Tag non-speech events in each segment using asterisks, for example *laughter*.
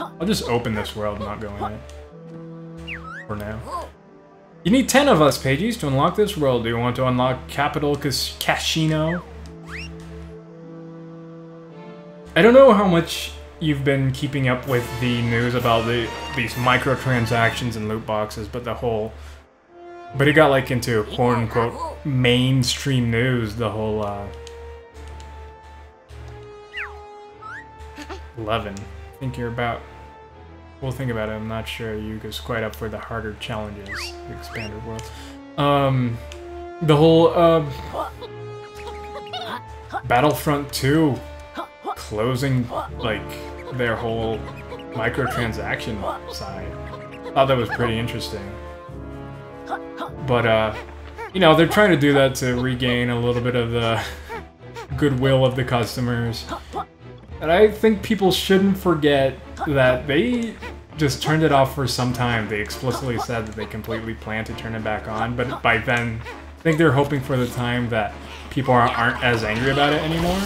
I'll just open this world and not go in it. For now. You need 10 of us, Pages, to unlock this world. Do you want to unlock Capital Cas Cashino? I don't know how much you've been keeping up with the news about the these microtransactions and loot boxes, but the whole... But it got like into quote-unquote mainstream news, the whole, uh... 11. I think you're about... We'll think about it, I'm not sure Yooka's quite up for the harder challenges, the expanded world. Um... The whole, uh... Battlefront 2 closing, like, their whole microtransaction side. I thought that was pretty interesting. But, uh, you know, they're trying to do that to regain a little bit of the goodwill of the customers. And I think people shouldn't forget that they just turned it off for some time. They explicitly said that they completely plan to turn it back on, but by then, I think they're hoping for the time that people aren't as angry about it anymore.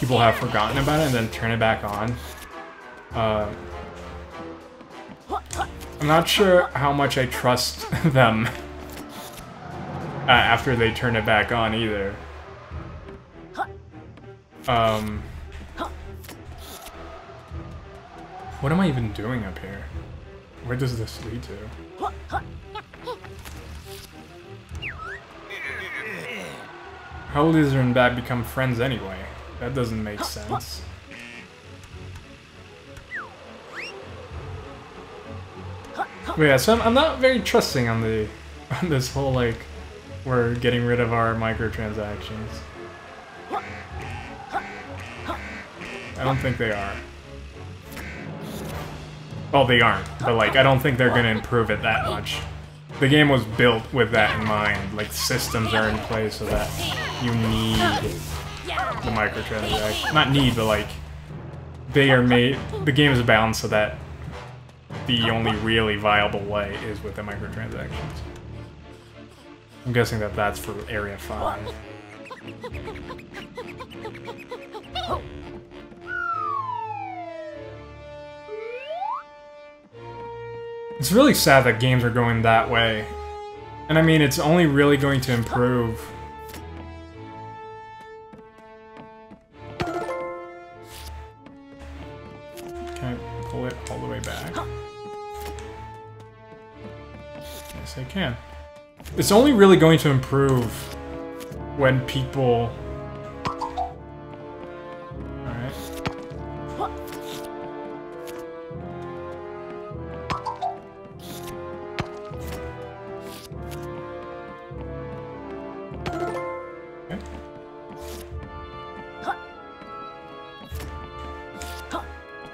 People have forgotten about it and then turn it back on. Uh, I'm not sure how much I trust *laughs* them uh, after they turn it back on either. Um, what am I even doing up here? Where does this lead to? How will and Bat become friends anyway? That doesn't make sense. But yeah, so I'm, I'm not very trusting on the *laughs* on this whole like we're getting rid of our microtransactions. I don't think they are. Well, they aren't, but like I don't think they're gonna improve it that much. The game was built with that in mind. Like systems are in place so that you need the microtransaction. Not need, but like they are made. The game is balanced so that the only really viable way is with the microtransactions. I'm guessing that that's for Area 5. It's really sad that games are going that way. And I mean, it's only really going to improve. Can I pull it all the way back? Yes, I can. It's only really going to improve when people...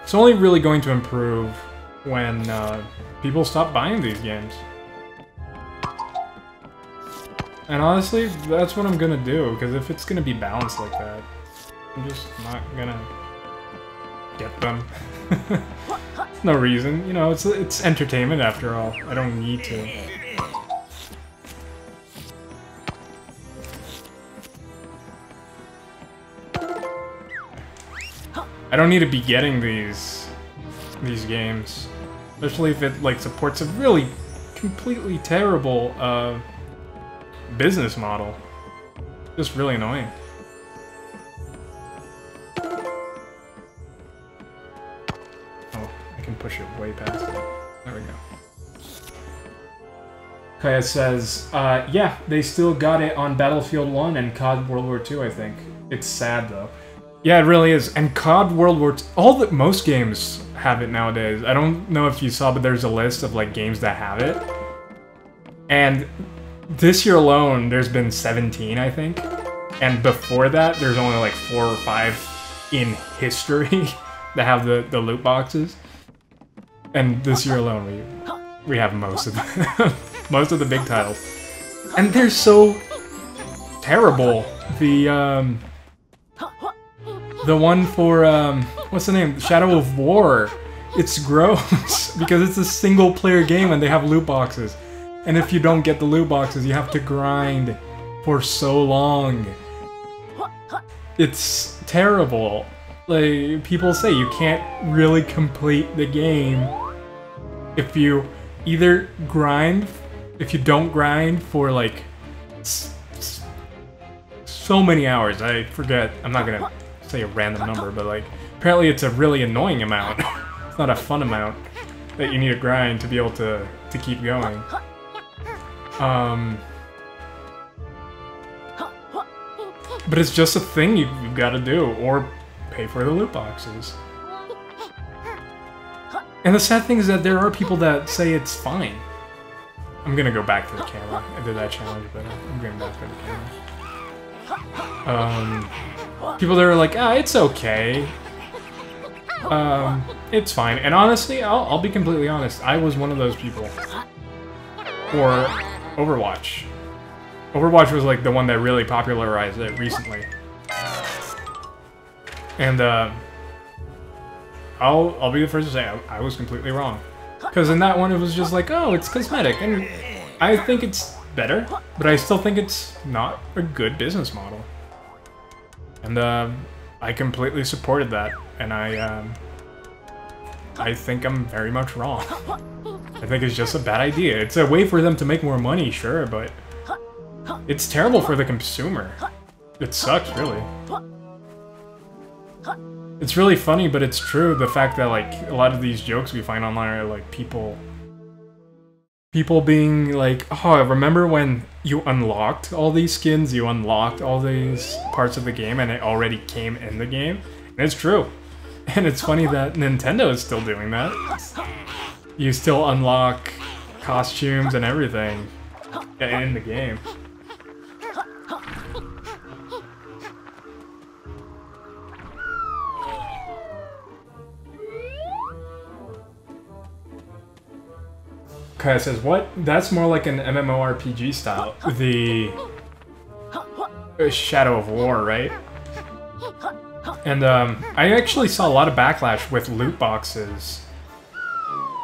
It's only really going to improve when uh, people stop buying these games. And honestly, that's what I'm gonna do, because if it's gonna be balanced like that, I'm just not gonna get them. *laughs* no reason, you know, it's it's entertainment after all. I don't need to. I don't need to be getting these these games, especially if it like supports a really completely terrible uh, business model. Just really annoying. Oh, I can push it way past it. There we go. Kaya says, uh, yeah, they still got it on Battlefield 1 and COD World War 2, I think. It's sad, though. Yeah, it really is. And COD World War 2, all the, most games have it nowadays. I don't know if you saw, but there's a list of, like, games that have it. And this year alone, there's been 17, I think. And before that, there's only like four or five in history *laughs* that have the, the loot boxes. And this year alone, we we have most of them. *laughs* most of the big titles. And they're so terrible. The um the one for um what's the name? Shadow of War. It's gross *laughs* because it's a single player game and they have loot boxes. And if you don't get the loot boxes, you have to grind for so long. It's terrible. like people say you can't really complete the game if you either grind if you don't grind for like so many hours i forget i'm not gonna say a random number but like apparently it's a really annoying amount *laughs* it's not a fun amount that you need to grind to be able to to keep going um but it's just a thing you, you've got to do or pay for the loot boxes. And the sad thing is that there are people that say it's fine. I'm gonna go back to the camera. I did that challenge, but I'm going back to the camera. Um, people that are like, ah, it's okay. Um, it's fine. And honestly, I'll, I'll be completely honest. I was one of those people. Or Overwatch. Overwatch was like the one that really popularized it recently. And uh, I'll I'll be the first to say I, I was completely wrong. Because in that one it was just like, oh, it's cosmetic, and I think it's better, but I still think it's not a good business model. And uh, I completely supported that, and I um, I think I'm very much wrong. I think it's just a bad idea. It's a way for them to make more money, sure, but it's terrible for the consumer. It sucks, really. It's really funny, but it's true, the fact that, like, a lot of these jokes we find online are, like, people... People being like, oh, remember when you unlocked all these skins, you unlocked all these parts of the game, and it already came in the game? And it's true. *laughs* And it's funny that Nintendo is still doing that. You still unlock costumes and everything in the game. Kaya says, what? That's more like an MMORPG style. The Shadow of War, right? And um, I actually saw a lot of backlash with loot boxes.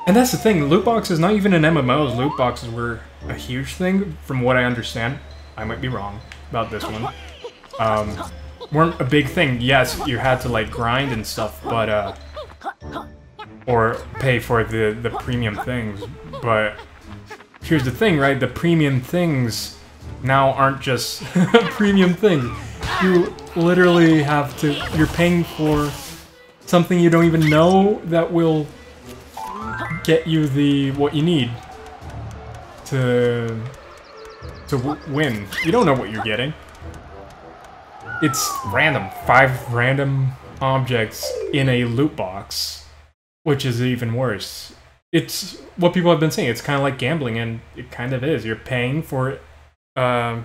And that's the thing, loot boxes, not even in MMOs, loot boxes were a huge thing, from what I understand. I might be wrong about this one. Um, weren't a big thing. Yes, you had to like grind and stuff, but uh, or pay for the, the premium things. But here's the thing, right? The premium things now aren't just *laughs* premium things. You literally have to, you're paying for something you don't even know that will get you the, what you need to, to win. You don't know what you're getting. It's random. Five random objects in a loot box which is even worse. It's what people have been saying. It's kind of like gambling, and it kind of is. You're paying for uh,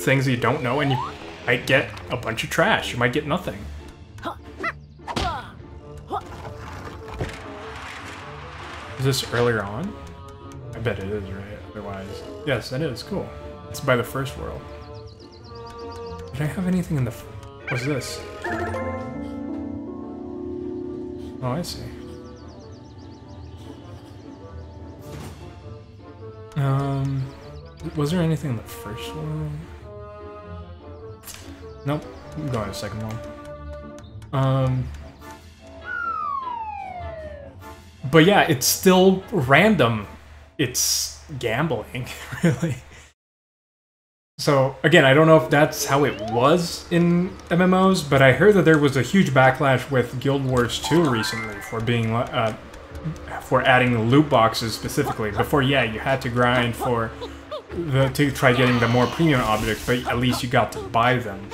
things you don't know, and you might get a bunch of trash. You might get nothing. Is this earlier on? I bet it is, right? Otherwise, yes, it is. Cool. It's by the first world. Did I have anything in the? What's this? Oh, I see. Um, was there anything in the first one? Nope. I'm going to the second one. Um, but yeah, it's still random. It's gambling, *laughs* really. So, again, I don't know if that's how it was in MMOs, but I heard that there was a huge backlash with Guild Wars 2 recently for being uh, for adding loot boxes specifically. Before, yeah, you had to grind for the to try getting the more premium objects, but at least you got to buy them.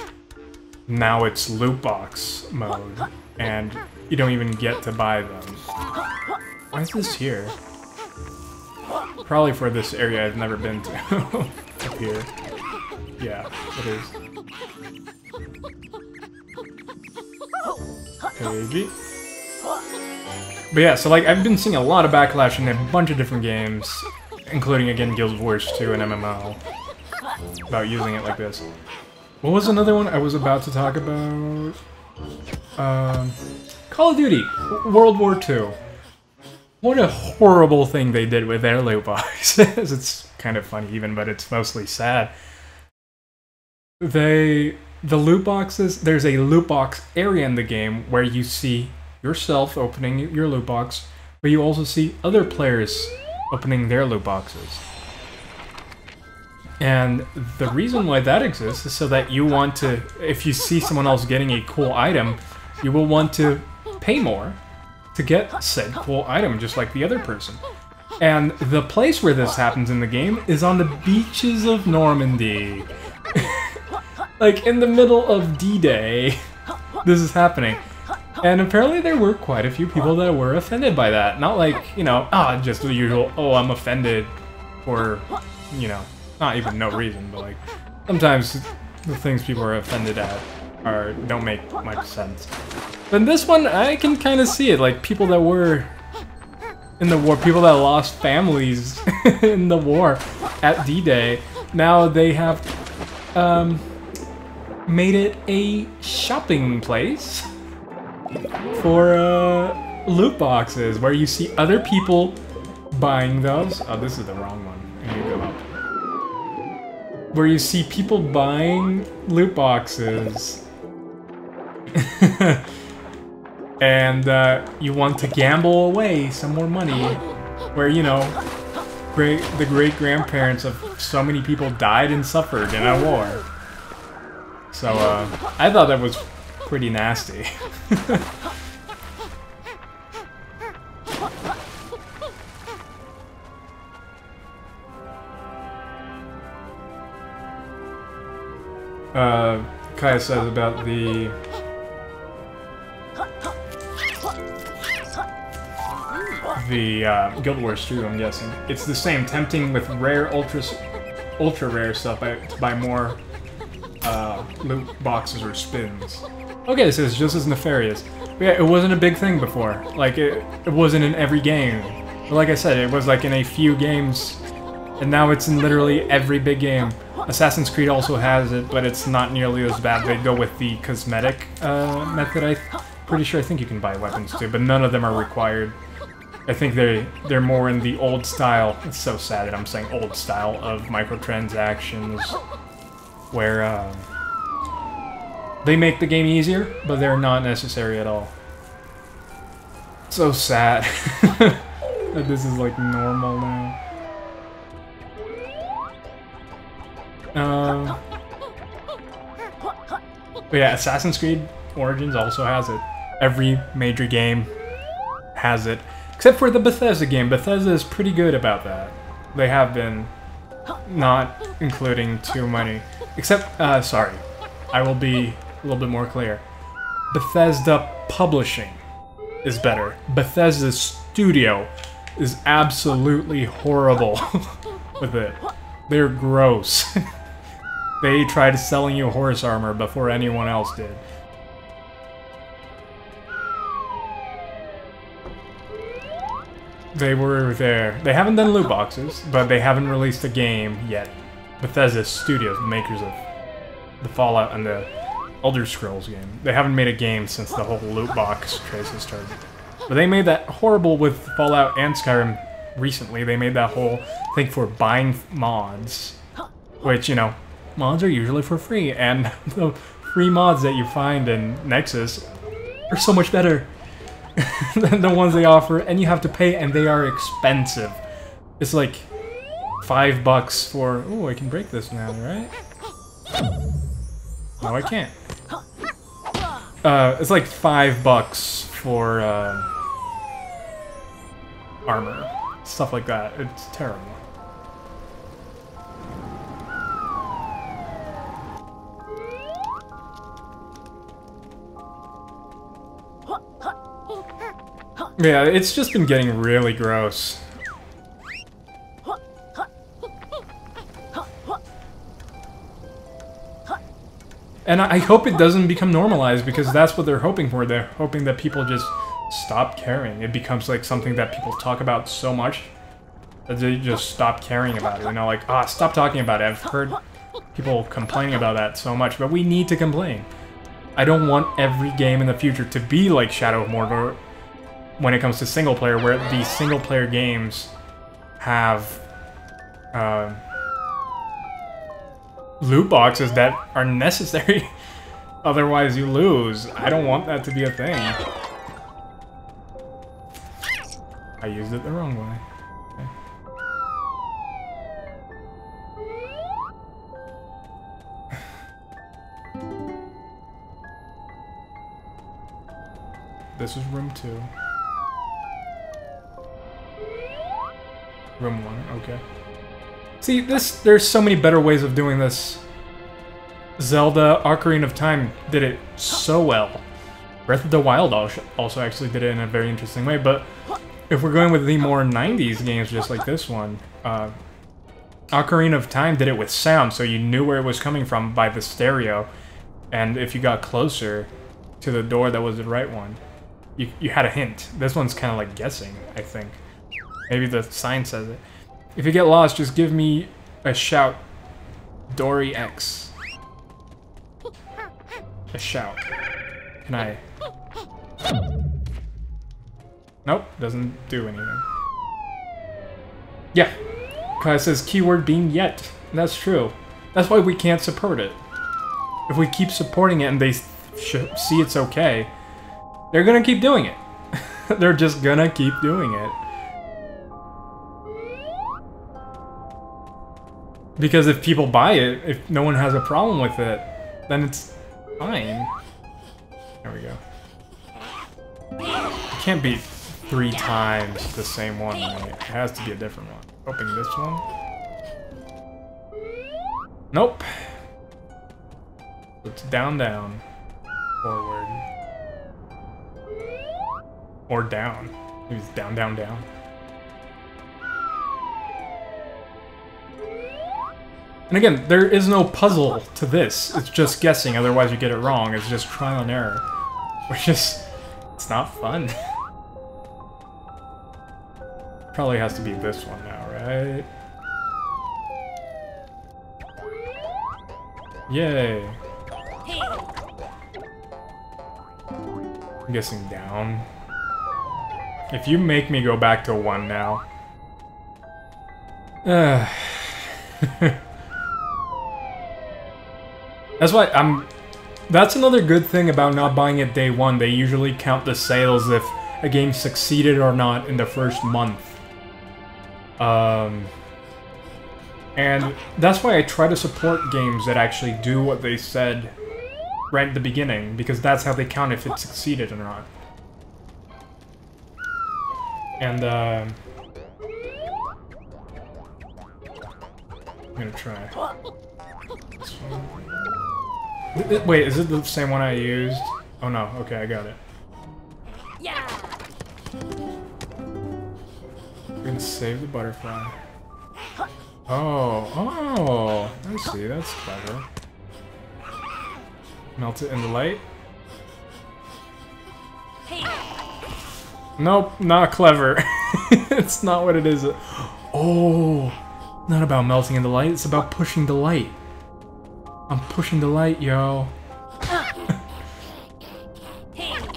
Now it's loot box mode, and you don't even get to buy them. Why is this here? Probably for this area I've never been to. *laughs* Up here. Yeah, it is. Maybe. But yeah, so like I've been seeing a lot of backlash in a bunch of different games, including again Guild Wars 2 and MMO, about using it like this. What was another one I was about to talk about? Um, Call of Duty, World War 2. What a horrible thing they did with their loot boxes. *laughs* it's kind of funny even, but it's mostly sad. They the loot boxes, there's a loot box area in the game where you see yourself opening your loot box, but you also see other players opening their loot boxes. And the reason why that exists is so that you want to, if you see someone else getting a cool item, you will want to pay more to get said cool item, just like the other person. And the place where this happens in the game is on the beaches of Normandy. *laughs* like, in the middle of D-Day, *laughs* this is happening. And apparently there were quite a few people that were offended by that. Not like, you know, ah, just the usual, oh, I'm offended for, you know, not even no reason, but like, sometimes the things people are offended at are don't make much sense. But in this one, I can kind of see it, like people that were in the war, people that lost families *laughs* in the war at D-Day, now they have um, made it a shopping place *laughs* for uh, loot boxes, where you see other people buying those. Oh, this is the wrong one. Where you see people buying loot boxes. *laughs* and uh, you want to gamble away some more money. Where, you know, great the great-grandparents of so many people died and suffered in a war. So, uh, I thought that was pretty nasty. *laughs* uh, Kaya says about the... The uh, Guild Wars 2, I'm guessing. It's the same, tempting with rare, ultra, ultra rare stuff to buy more uh, loot boxes or spins. Okay, so it's just as nefarious. But yeah, it wasn't a big thing before. Like, it, it wasn't in every game. But like I said, it was like in a few games, and now it's in literally every big game. Assassin's Creed also has it, but it's not nearly as bad. They go with the cosmetic uh, method, I'm pretty sure. I think you can buy weapons too, but none of them are required. I think they they're more in the old style. It's so sad that I'm saying old style of microtransactions, where uh, they make the game easier, but they're not necessary at all. So sad *laughs* that this is like normal now. Um, but yeah, Assassin's Creed Origins also has it. Every major game has it. Except for the Bethesda game. Bethesda is pretty good about that. They have been not including too many. Except, uh, sorry. I will be a little bit more clear. Bethesda Publishing is better. Bethesda Studio is absolutely horrible *laughs* with it. They're gross. *laughs* they tried selling you horse armor before anyone else did. They were there. They haven't done loot boxes, but they haven't released a game yet. Bethesda Studios, makers of the Fallout and the Elder Scrolls game. They haven't made a game since the whole loot box craze started. But they made that horrible with Fallout and Skyrim recently. They made that whole thing for buying mods. Which, you know, mods are usually for free, and *laughs* the free mods that you find in Nexus are so much better *laughs* than the ones they offer, and you have to pay, and they are expensive. It's like five bucks for, oh, I can break this now, right? No, I can't. Uh, it's like five bucks for uh, armor, stuff like that. It's terrible. *laughs* Yeah, it's just been getting really gross. And I hope it doesn't become normalized because that's what they're hoping for. They're hoping that people just stop caring. It becomes like something that people talk about so much that they just stop caring about it. You know, like, ah, stop talking about it. I've heard people complaining about that so much, but we need to complain. I don't want every game in the future to be like Shadow of Mordor when it comes to single player, where these single player games have uh, loot boxes that are necessary *laughs* Otherwise you lose. I don't want that to be a thing. I used it the wrong way. This is room two. Room one, okay. See, this there's so many better ways of doing this. Zelda Ocarina of Time did it so well. Breath of the Wild also actually did it in a very interesting way, but if we're going with the more 90s games just like this one, uh, Ocarina of Time did it with sound, so you knew where it was coming from by the stereo, and if you got closer to the door that was the right one, you, you had a hint. This one's kind of like guessing, I think. Maybe the sign says it. If you get lost, just give me a shout. Dory X. A shout. Can I... Nope, doesn't do anything. Yeah, because it says keyword being yet. That's true. That's why we can't support it. If we keep supporting it and they see it's okay, they're gonna keep doing it. *laughs* They're just gonna keep doing it. Because if people buy it, if no one has a problem with it, then it's fine. There we go. It can't be three times the same one, right? It has to be a different one. Hoping this one. Nope. It's down, down. Forward. Or down. Maybe it's down, down, down. And again, there is no puzzle to this. It's just guessing, otherwise you get it wrong. It's just trial and error. Which is... It's not fun. *laughs* Probably has to be this one now, right? Yay. I'm guessing down. If you make me go back to one now... *sighs* Uh, *laughs* that's why I'm... That's another good thing about not buying it day one. They usually count the sales if a game succeeded or not in the first month. Um, and that's why I try to support games that actually do what they said right at the beginning, because that's how they count if it succeeded or not. And, uh... I'm gonna try. Wait, is it the same one I used? Oh no, okay, I got it. Yeah. We're gonna save the butterfly. Oh, oh, I see, that's clever. Melt it in the light. Nope, not clever. *laughs* it's not what it is. Oh, not about melting in the light, it's about pushing the light. I'm pushing the light, yo.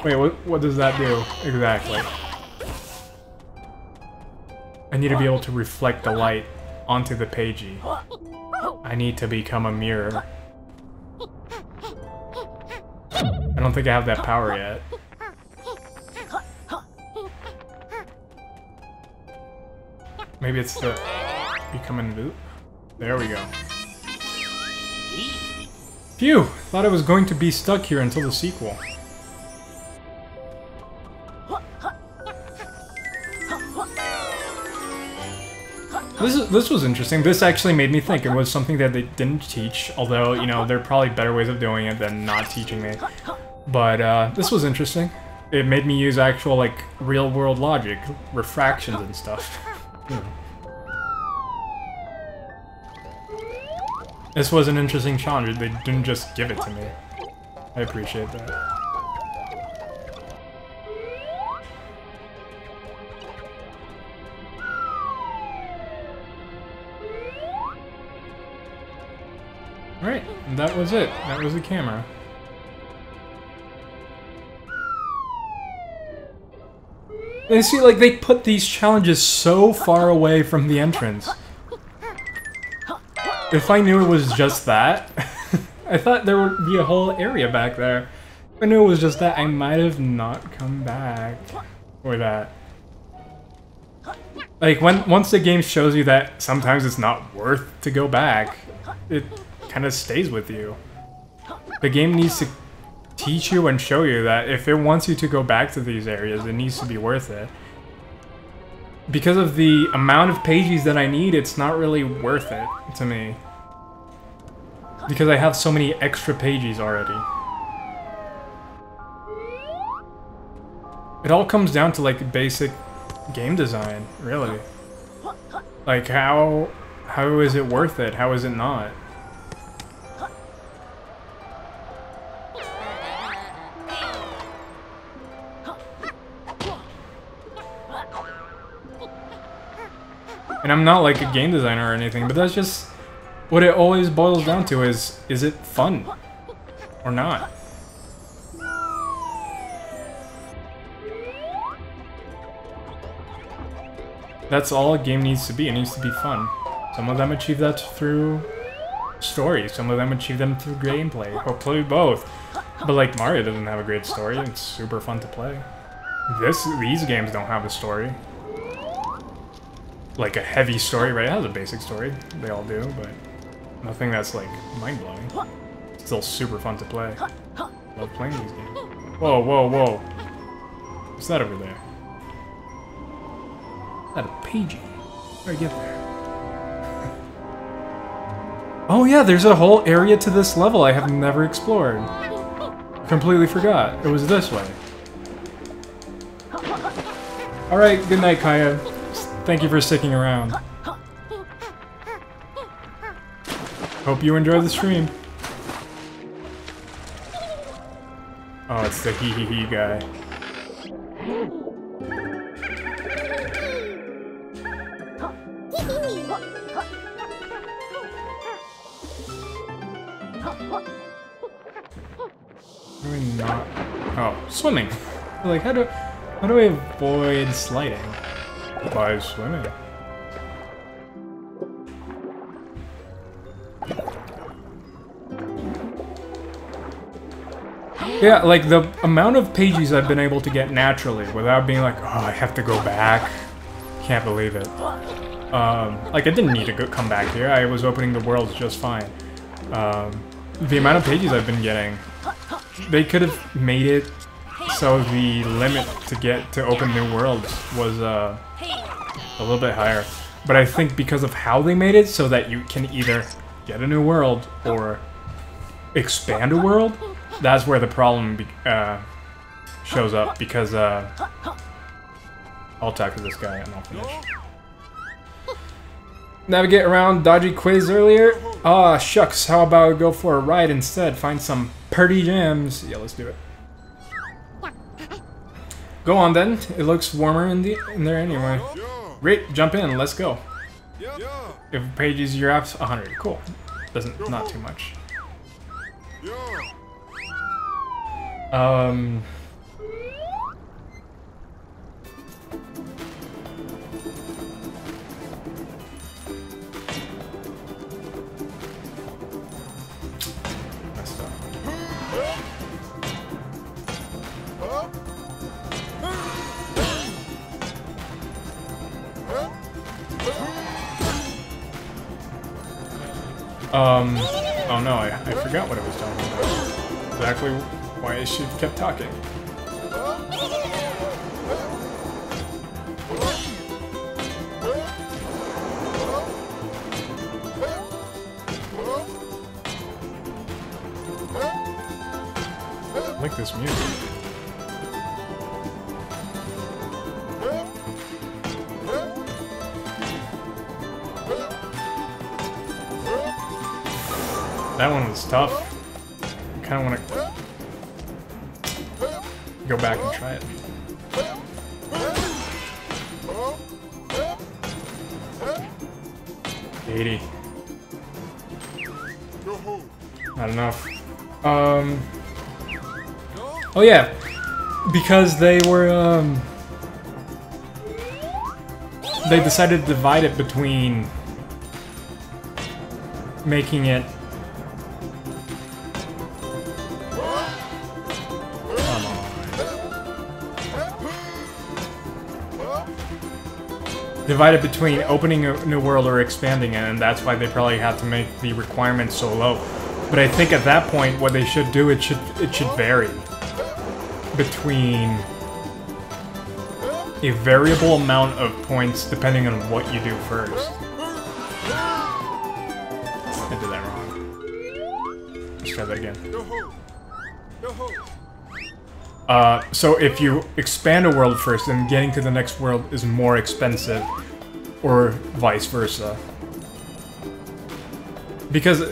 Wait, what, what does that do exactly? I need to be able to reflect the light onto the pagey. I need to become a mirror. I don't think I have that power yet. Maybe it's the becoming boot. There we go. Phew! Thought I was going to be stuck here until the sequel. This is, this was interesting. This actually made me think. It was something that they didn't teach, although, you know, there are probably better ways of doing it than not teaching me. But uh, this was interesting. It made me use actual, like, real-world logic, refractions and stuff. *laughs* This was an interesting challenge. They didn't just give it to me. I appreciate that. Alright, that was it. That was the camera. And see, like, they put these challenges so far away from the entrance. If I knew it was just that, *laughs* I thought there would be a whole area back there. If I knew it was just that I might have not come back for that. Like, when once the game shows you that sometimes it's not worth to go back, it kind of stays with you. The game needs to teach you and show you that if it wants you to go back to these areas, it needs to be worth it. Because of the amount of pages that I need, it's not really worth it to me. Because I have so many extra pages already. It all comes down to like basic game design, really. Like how how is it worth it? How is it not? And I'm not like a game designer or anything, but that's just what it always boils down to is is it fun or not? That's all a game needs to be. It needs to be fun. Some of them achieve that through story. Some of them achieve them through gameplay. Hopefully both. But like Mario doesn't have a great story. It's super fun to play. This these games don't have a story. Like a heavy story, right? It has a basic story. They all do, but nothing that's like mind-blowing. Still super fun to play. Love playing these games. Whoa, whoa, whoa. What's that over there? Not a pagey. How do I get there? *laughs* Oh yeah, there's a whole area to this level I have never explored. Completely forgot. It was this way. Alright, good night, Kaya. Thank you for sticking around. Hope you enjoy the stream. Oh, it's the hee hee hee guy. Oh, swimming. Like, how do how do I avoid sliding? By swimming. Yeah, like the amount of pages I've been able to get naturally without being like, oh, I have to go back. Can't believe it. Um, like, I didn't need to go, come back here. I was opening the worlds just fine. Um, the amount of pages I've been getting, they could have made it so the limit to get to open new worlds was uh, a little bit higher. But I think because of how they made it so that you can either get a new world or expand a world, that's where the problem uh, shows up because uh, I'll talk to this guy and I'll finish. Navigate around dodgy quiz earlier. Ah, shucks. How about go for a ride instead? Find some pretty gems. Yeah, let's do it. Go on then. It looks warmer in the in there anyway. Great, jump in. Let's go. If pages your apps 100. Cool. Doesn't not too much. Um. Um, oh no, I, I forgot what I was talking about. Exactly why have kept talking. I like this music. That one was tough. I kind of want to go back and try it. Eighty. Not enough. Um. Oh yeah, because they were um. They decided to divide it between making it divided between opening a new world or expanding it, and that's why they probably had to make the requirements so low. But I think at that point, what they should do, it should it should vary between a variable amount of points depending on what you do first. I did that wrong. Let's try that again. Uh, so if you expand a world first, then getting to the next world is more expensive, or vice versa. Because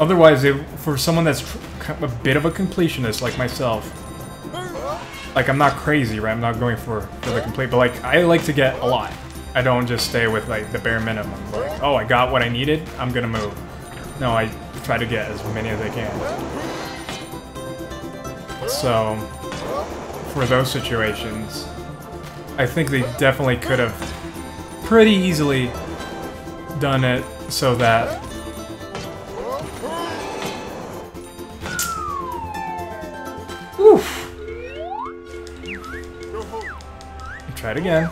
otherwise, if, for someone that's a bit of a completionist like myself, like I'm not crazy, right? I'm not going for, for the complete, but like I like to get a lot. I don't just stay with like the bare minimum. Like, oh, I got what I needed, I'm gonna move. No, I try to get as many as I can. So, for those situations, I think they definitely could have pretty easily done it so that Oof. Try it again.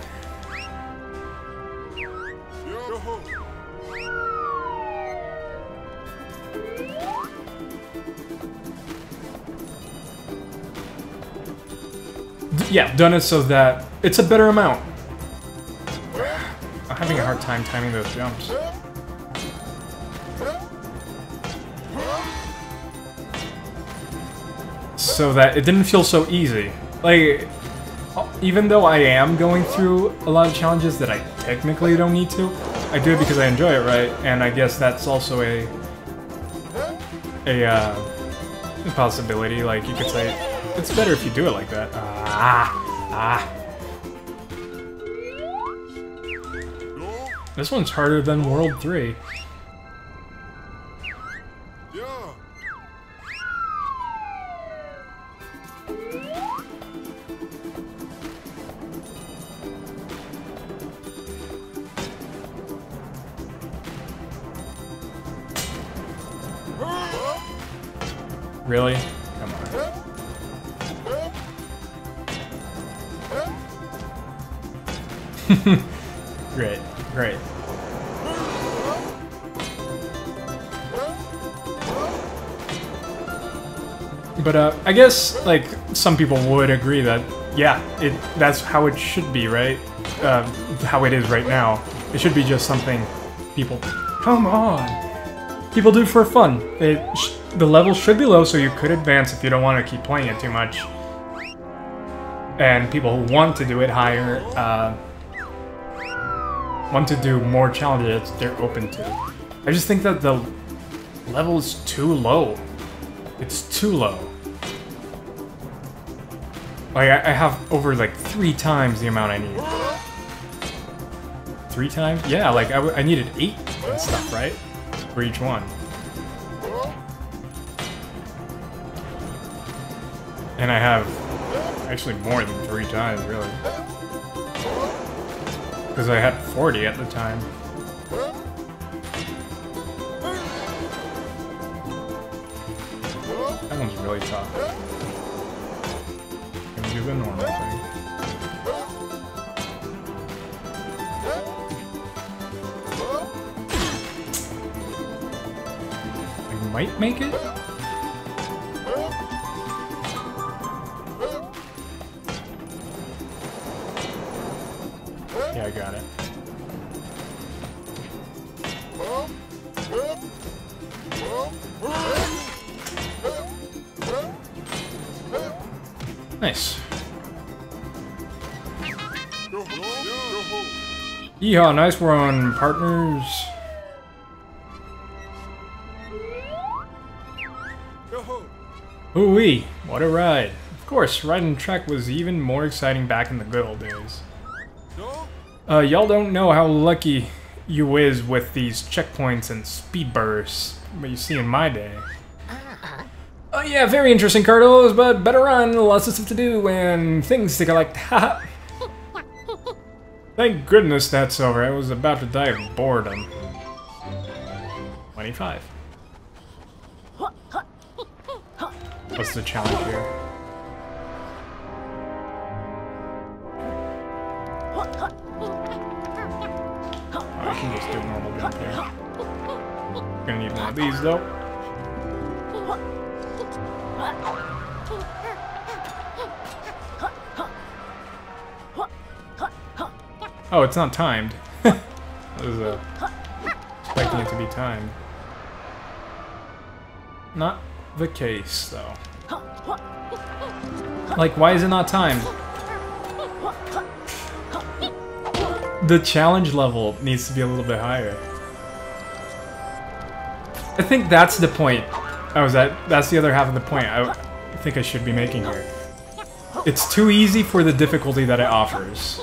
yeah, done it so that it's a better amount. I'm having a hard time timing those jumps. So that it didn't feel so easy. Like, even though I am going through a lot of challenges that I technically don't need to, I do it because I enjoy it, right? And I guess that's also a a, uh, possibility. Like, you could say, it's better if you do it like that. Ah, ah. This one's harder than World 3. I guess like some people would agree that yeah, it that's how it should be, right? Uh, how it is right now. It should be just something people. Come on, people do it for fun. It the level should be low so you could advance if you don't want to keep playing it too much. And people who want to do it higher, uh, want to do more challenges, they're open to. I just think that the level is too low. It's too low. Like, I have over, like, three times the amount I need. Three times? Yeah, like, I, I needed eight and stuff, right? For each one. And I have actually more than three times, really. Because I had 40 at the time. Might make it? Yeah, I got it. Nice. Yeehaw, nice one, partners. Ooh-wee, what a ride. Of course, riding track was even more exciting back in the good old days. Uh, y'all don't know how lucky you is with these checkpoints and speed bursts, but you see in my day. Oh yeah, very interesting, Kartos, but better run, lots of stuff to do, and things to collect, *laughs* haha. Thank goodness that's over, I was about to die of boredom. 25. What's the challenge here? I can just do normal jump here. Gonna need one of these though. Oh, it's not timed. *laughs* I was uh, expecting it to be timed. Not the case, though. Like, why is it not timed? The challenge level needs to be a little bit higher. I think that's the point. Oh, is that that's the other half of the point I think I should be making here. It's too easy for the difficulty that it offers.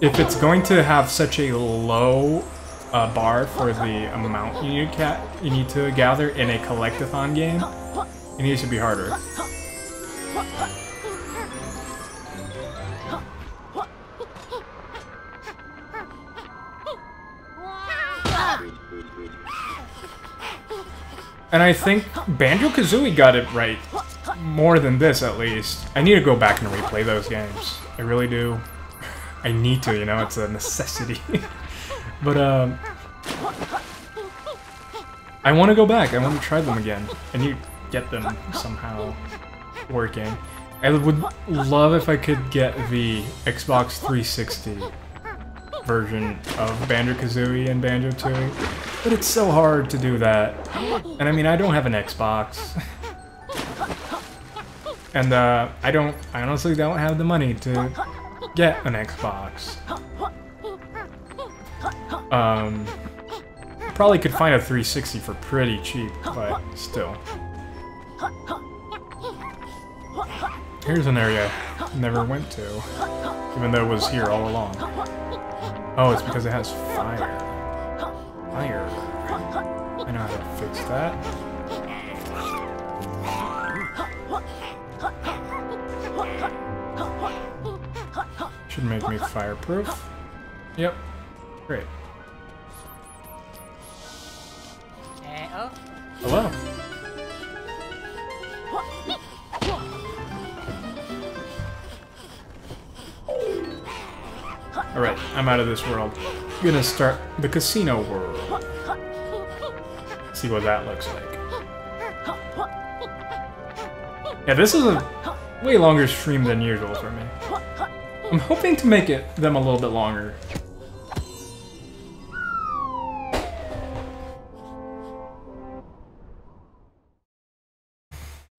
If it's going to have such a low uh, bar for the amount you need, you need to gather in a collectathon game, it needs to be harder. And I think Banjo-Kazooie got it right. More than this, at least. I need to go back and replay those games. I really do. *laughs* I need to, you know, it's a necessity. *laughs* but, um... I want to go back. I want to try them again. And you get them somehow working. I would love if I could get the Xbox 360 version of Banjo-Kazooie and Banjo-Tooie, but it's so hard to do that. And I mean, I don't have an Xbox. and uh, I don't, I honestly don't have the money to get an Xbox. Um, probably could find a 360 for pretty cheap, but still. Here's an area I never went to, even though it was here all along. Oh, it's because it has fire. Fire. I know how to fix that. Should make me fireproof. Yep. Great. Hello. Alright, I'm out of this world. I'm gonna start the casino world. See what that looks like. Yeah, this is a way longer stream than usual for me. I'm hoping to make it them a little bit longer.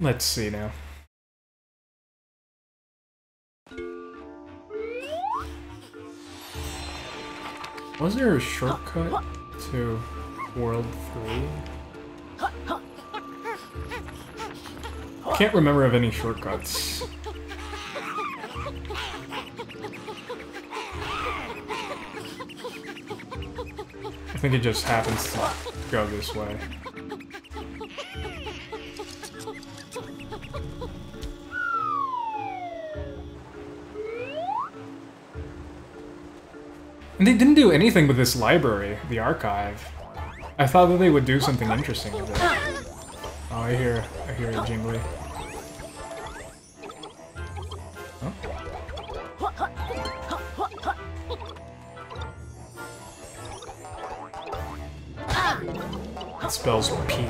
Let's see now. Was there a shortcut to World 3? Can't remember of any shortcuts. I think it just happens to go this way. And they didn't do anything with this library, the archive. I thought that they would do something interesting with it. Oh, I hear, I hear it jingly. It spells P.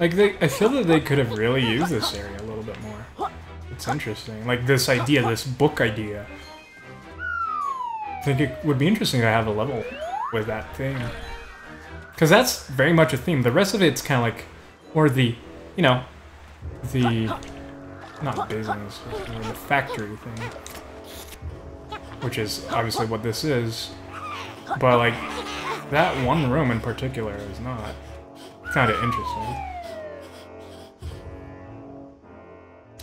Like, they, I feel that they could have really used this area a little bit more. It's interesting. Like, this idea, this book idea. I think it would be interesting to have a level with that thing. Because that's very much a theme. The rest of it's kind of like, or the, you know, the, not business, the factory thing. Which is obviously what this is. But, like, that one room in particular is not kind of interesting.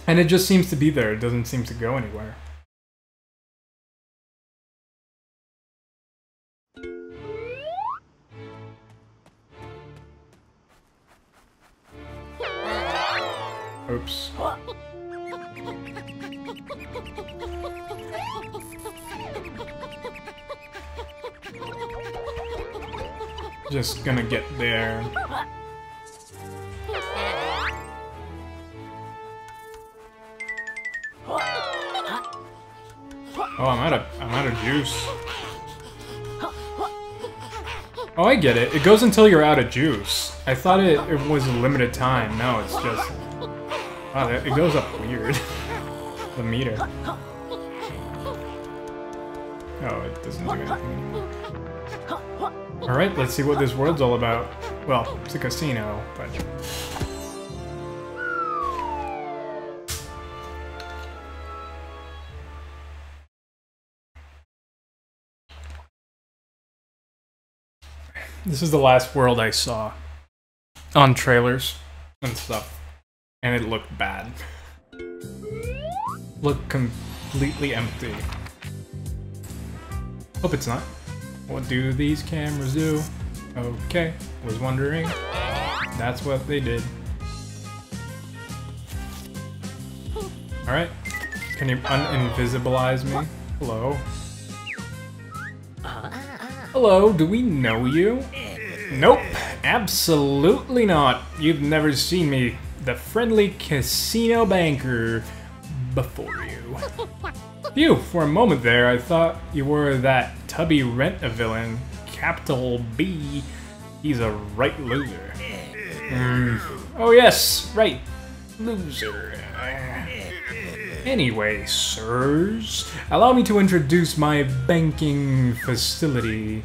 And it just seems to be there. It doesn't seem to go anywhere. Oops. Just gonna get there. Oh, I'm out of I'm out of juice. Oh, I get it. It goes until you're out of juice. I thought it, it was a limited time. No, it's just... Wow, it goes up weird. *laughs* the meter. Oh, it doesn't do anything Alright, let's see what this world's all about. Well, it's a casino, but... This is the last world I saw on trailers and stuff, and it looked bad. Looked completely empty. Hope it's not. What do these cameras do? Okay, was wondering. That's what they did. Alright, can you un-invisibilize me? Hello? Hello, do we know you? Nope, absolutely not. You've never seen me, the friendly casino banker, before you. *laughs* Phew, for a moment there, I thought you were that tubby rent-a-villain, capital B. He's a right loser. Mm. Oh yes, right, loser. Anyway, sirs, allow me to introduce my banking facility.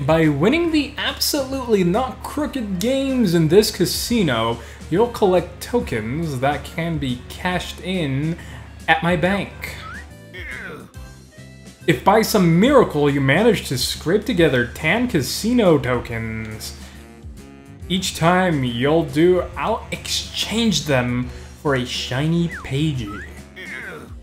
By winning the absolutely not crooked games in this casino, you'll collect tokens that can be cashed in at my bank. If by some miracle you manage to scrape together 10 casino tokens, each time you'll do, I'll exchange them for a shiny Pagey.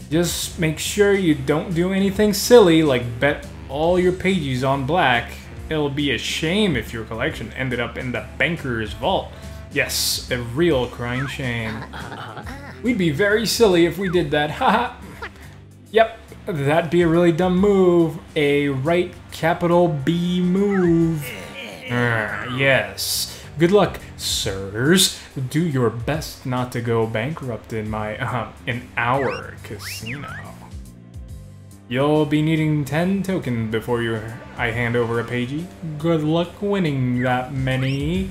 Just make sure you don't do anything silly like bet all your pages on black. It'll be a shame if your collection ended up in the banker's vault. Yes, a real crying shame. We'd be very silly if we did that, *laughs* haha. yep, that'd be a really dumb move. A right capital B move. Uh, yes. Good luck, sirs. Do your best not to go bankrupt in my, uh, in our casino. You'll be needing 10 tokens before you I hand over a pagey. Good luck winning that many.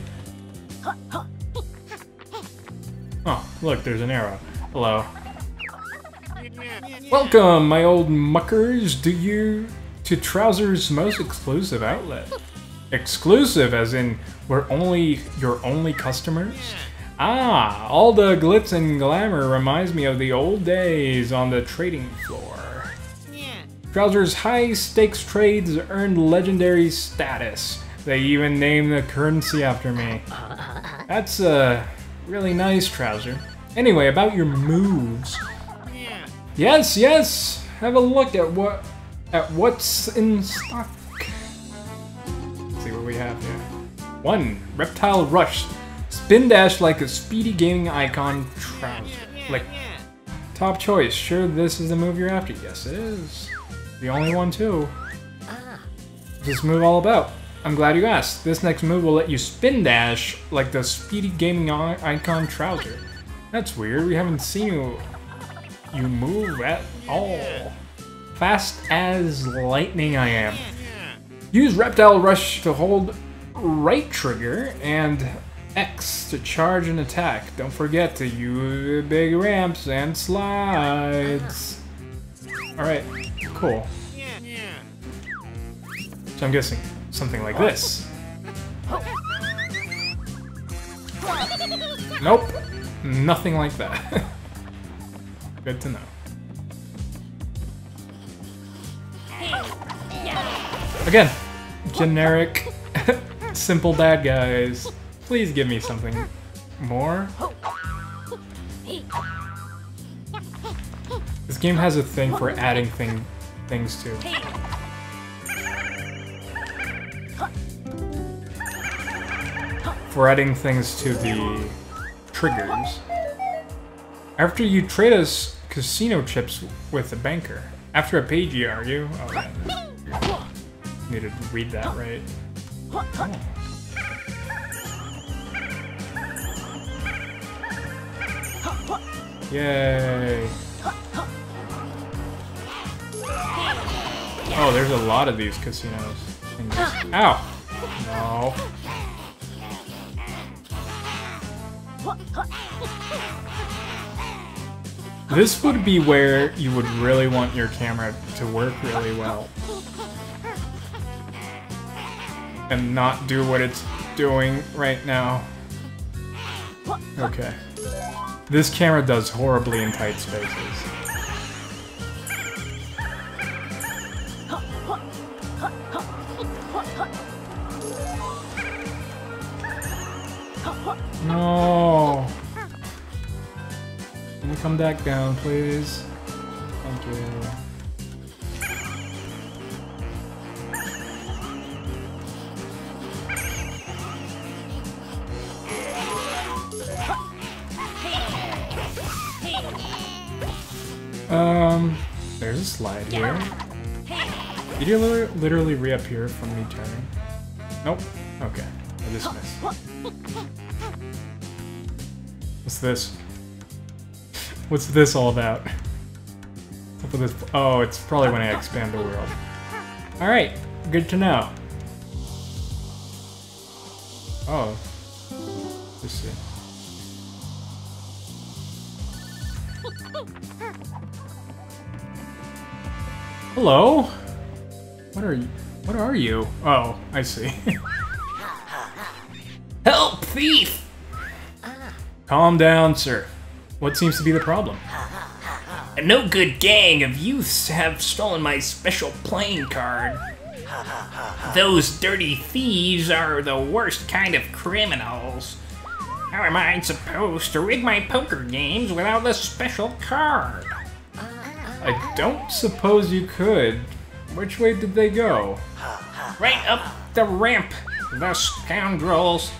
Oh, look, there's an arrow. Hello. Welcome, my old muckers, do you to Trowser's most exclusive outlet. Exclusive, as in we're only your only customers? Ah, all the glitz and glamour reminds me of the old days on the trading floor. Trowser's high-stakes trades earned legendary status. They even named the currency after me. That's a really nice trouser. Anyway, about your moves. Yes, yes. Have a look at what at what's in stock 1. Reptile Rush. Spin dash like a speedy gaming icon trouser. Like, top choice. Sure this is the move you're after? Yes, it is. The only one, too. Ah. What's this move all about? I'm glad you asked. This next move will let you spin dash like the speedy gaming icon trouser. That's weird. We haven't seen you, you move at all. Fast as lightning I am. Use Reptile Rush to hold right trigger and X to charge an attack. Don't forget to use big ramps and slides. Alright, cool. So I'm guessing something like this. Nope, nothing like that. *laughs* Good to know. Again, generic, *laughs* simple bad guys. Please give me something more. This game has a thing for adding thing things to. For adding things to the triggers. After you trade us casino chips with the banker. After a page, are you? Oh. Need to read that right. Yay! Oh, there's a lot of these casinos. Ow! No. This would be where you would really want your camera to work really well. And not do what it's doing right now. Okay. This camera does horribly in tight spaces. No. Can you come back down, please? Thank you. Um, there's a slide here. Did you literally reappear from me turning? Nope. Okay. I just missed. What's this? What's this all about? This? Oh, it's probably when I expand the world. Alright, good to know. Oh. Let's see. Hello? What are you? What are you? Oh, I see. *laughs* Help, thief! Calm down, sir. What seems to be the problem? A no good gang of youths have stolen my special playing card. Those dirty thieves are the worst kind of criminals. How am I supposed to rig my poker games without the special card? I don't suppose you could. Which way did they go? Right up the ramp, the scoundrels.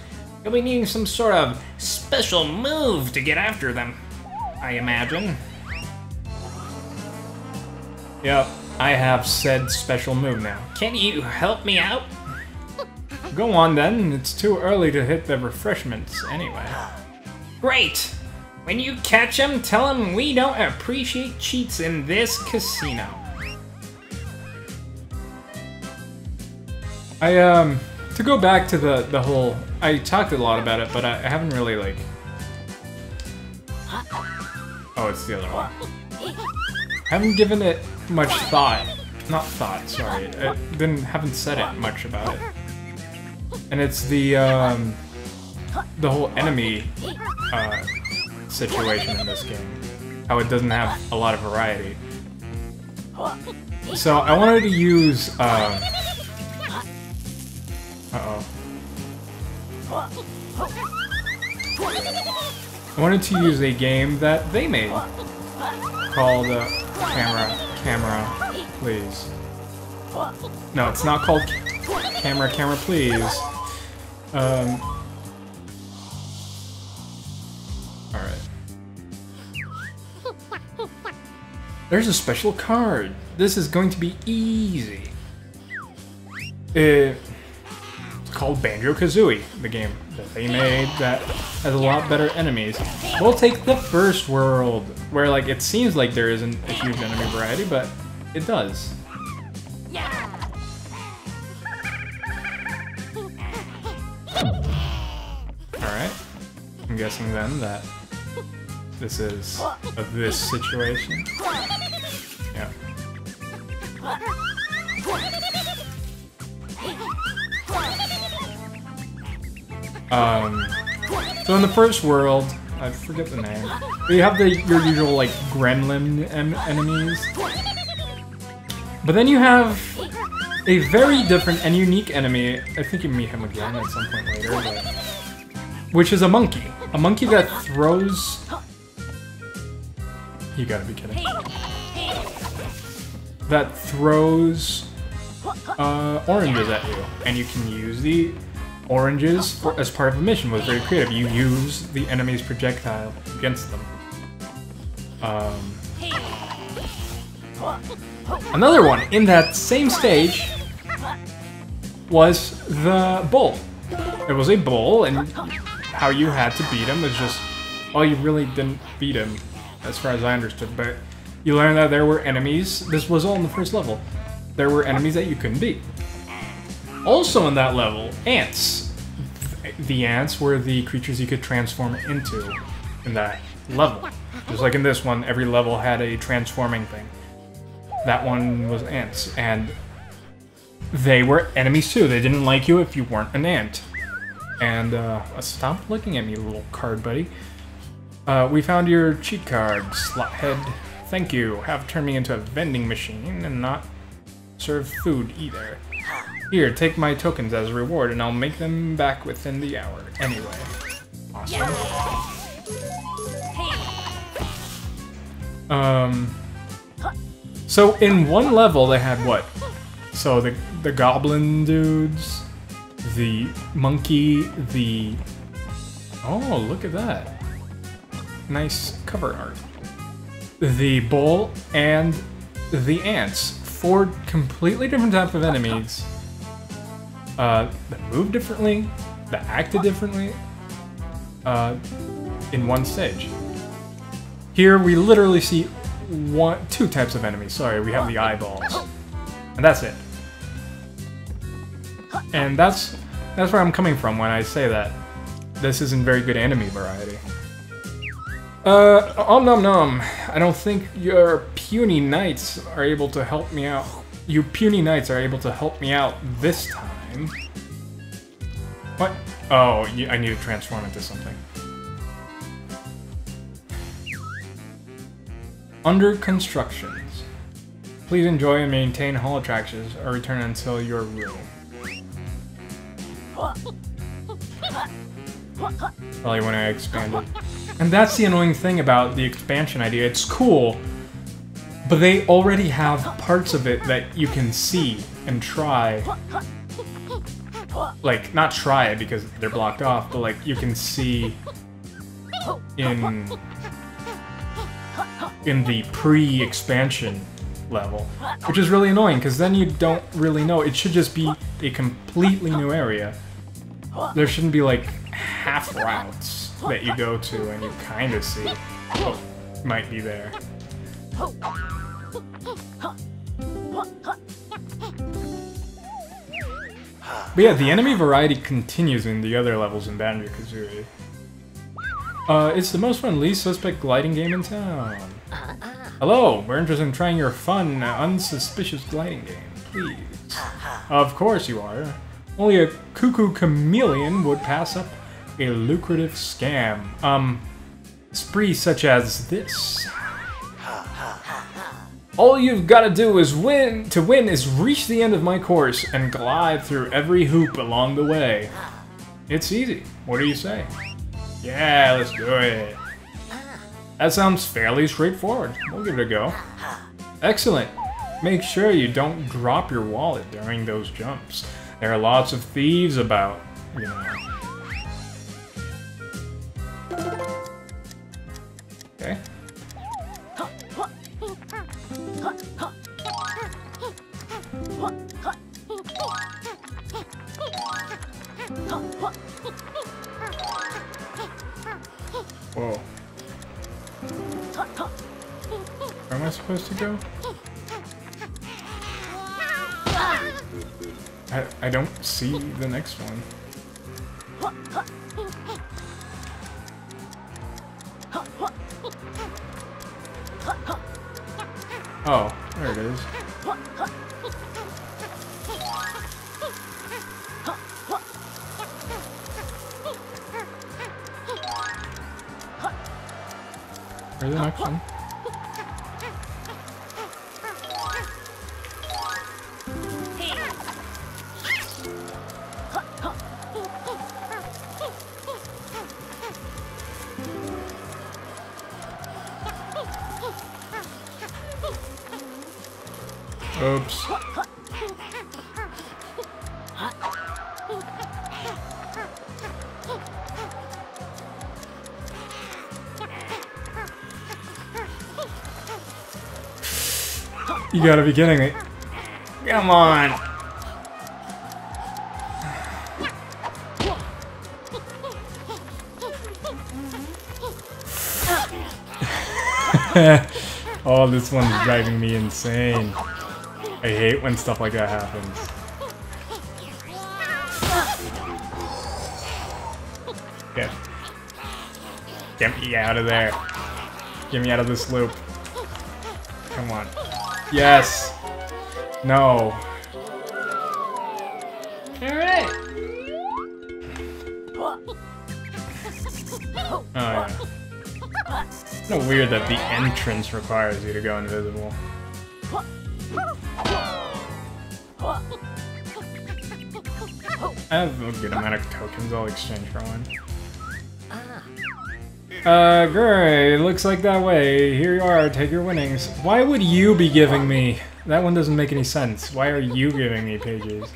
You'll be needing some sort of special move to get after them, I imagine. Yep, I have said special move now. Can you help me out? Go on then, it's too early to hit the refreshments anyway. Great! When you catch him, tell him we don't appreciate cheats in this casino. I, um, to go back to the, the whole I talked a lot about it, but I, I haven't really, like... Oh, it's the other one. haven't given it much thought. Not thought, sorry. I didn't, haven't said it much about it. And it's the, um... The whole enemy, uh, situation in this game. How it doesn't have a lot of variety. So, I wanted to use, uh... Uh-oh. I wanted to use a game that they made called uh, Camera, Camera, Please. No, it's not called Camera, Camera, Please. Um, Alright. There's a special card. This is going to be easy. Eh, it's called Banjo-Kazooie, the game that they made that has a lot better enemies. We'll take the first world, where like it seems like there isn't a huge enemy variety, but it does. Alright. I'm guessing then that this is a this situation. Yeah. Um, so in the first world, I forget the name, you have the your usual like gremlin en enemies, but then you have a very different and unique enemy. I think you meet him again at some point later, but, which is a monkey. A monkey that throws. You gotta be kidding. That throws uh, oranges at you, and you can use the oranges for, as part of a mission was very creative. You use the enemy's projectile against them. Um, another one in that same stage was the bull. It was a bull, and how you had to beat him was just, well, you really didn't beat him, as far as I understood, but you learned that there were enemies. This was all in the first level. There were enemies that you couldn't beat. Also in that level, ants. The ants were the creatures you could transform into in that level. Just like in this one, every level had a transforming thing. That one was ants, and they were enemies too. They didn't like you if you weren't an ant. And, uh, stop looking at me, little card buddy. Uh, we found your cheat card, Slothead. Thank you. Have turned me into a vending machine and not serve food either. Here, take my tokens as a reward, and I'll make them back within the hour. Anyway. Awesome. Um... So in one level they had what? So the the goblin dudes, the monkey, the Oh, look at that. Nice cover art. The bull and the ants. Four completely different types of enemies. Uh, that move differently, that acted differently, uh, in one stage. Here we literally see one, two types of enemies. Sorry, we have the eyeballs, and that's it. And that's that's where I'm coming from when I say that this isn't very good enemy variety. Uh, om nom nom. I don't think your puny knights are able to help me out. You puny knights are able to help me out this time. What? Oh, I need to transform into something. Under constructions. Please enjoy and maintain hall attractions or return until your room. *laughs* Probably when I expanded. And that's the annoying thing about the expansion idea. It's cool, but they already have parts of it that you can see and try. Like, not try it because they're blocked off, but like you can see in in the pre-expansion level, which is really annoying because then you don't really know. It should just be a completely new area. There shouldn't be like half routes that you go to and you kind of see what might be there. But yeah, the enemy variety continues in the other levels in Banjo-Kazooie. Uh, it's the most fun least suspect gliding game in town. Hello, we're interested in trying your fun, unsuspicious gliding game, please. Of course you are. Only a cuckoo chameleon would pass up a lucrative scam. Um, spree such as this. All you've got to do is win to win is reach the end of my course and glide through every hoop along the way. It's easy. What do you say? Yeah, let's do it. That sounds fairly straightforward. We'll give it a go. Excellent. Make sure you don't drop your wallet during those jumps. There are lots of thieves about, you know. Okay. Whoa. Where am I supposed to go? I, I don't see the next one. Oh, there it is. Where's the next one? You gotta be kidding me. Come on. *laughs* oh, this one's driving me insane. I hate when stuff like that happens. Get, get me out of there. Get me out of this loop. Yes! No. Alright. Oh yeah. No weird that the entrance requires you to go invisible. I have a good amount of tokens I'll exchange for one. Uh, great. Looks like that way. Here you are. Take your winnings. Why would you be giving me? That one doesn't make any sense. Why are you giving me pages?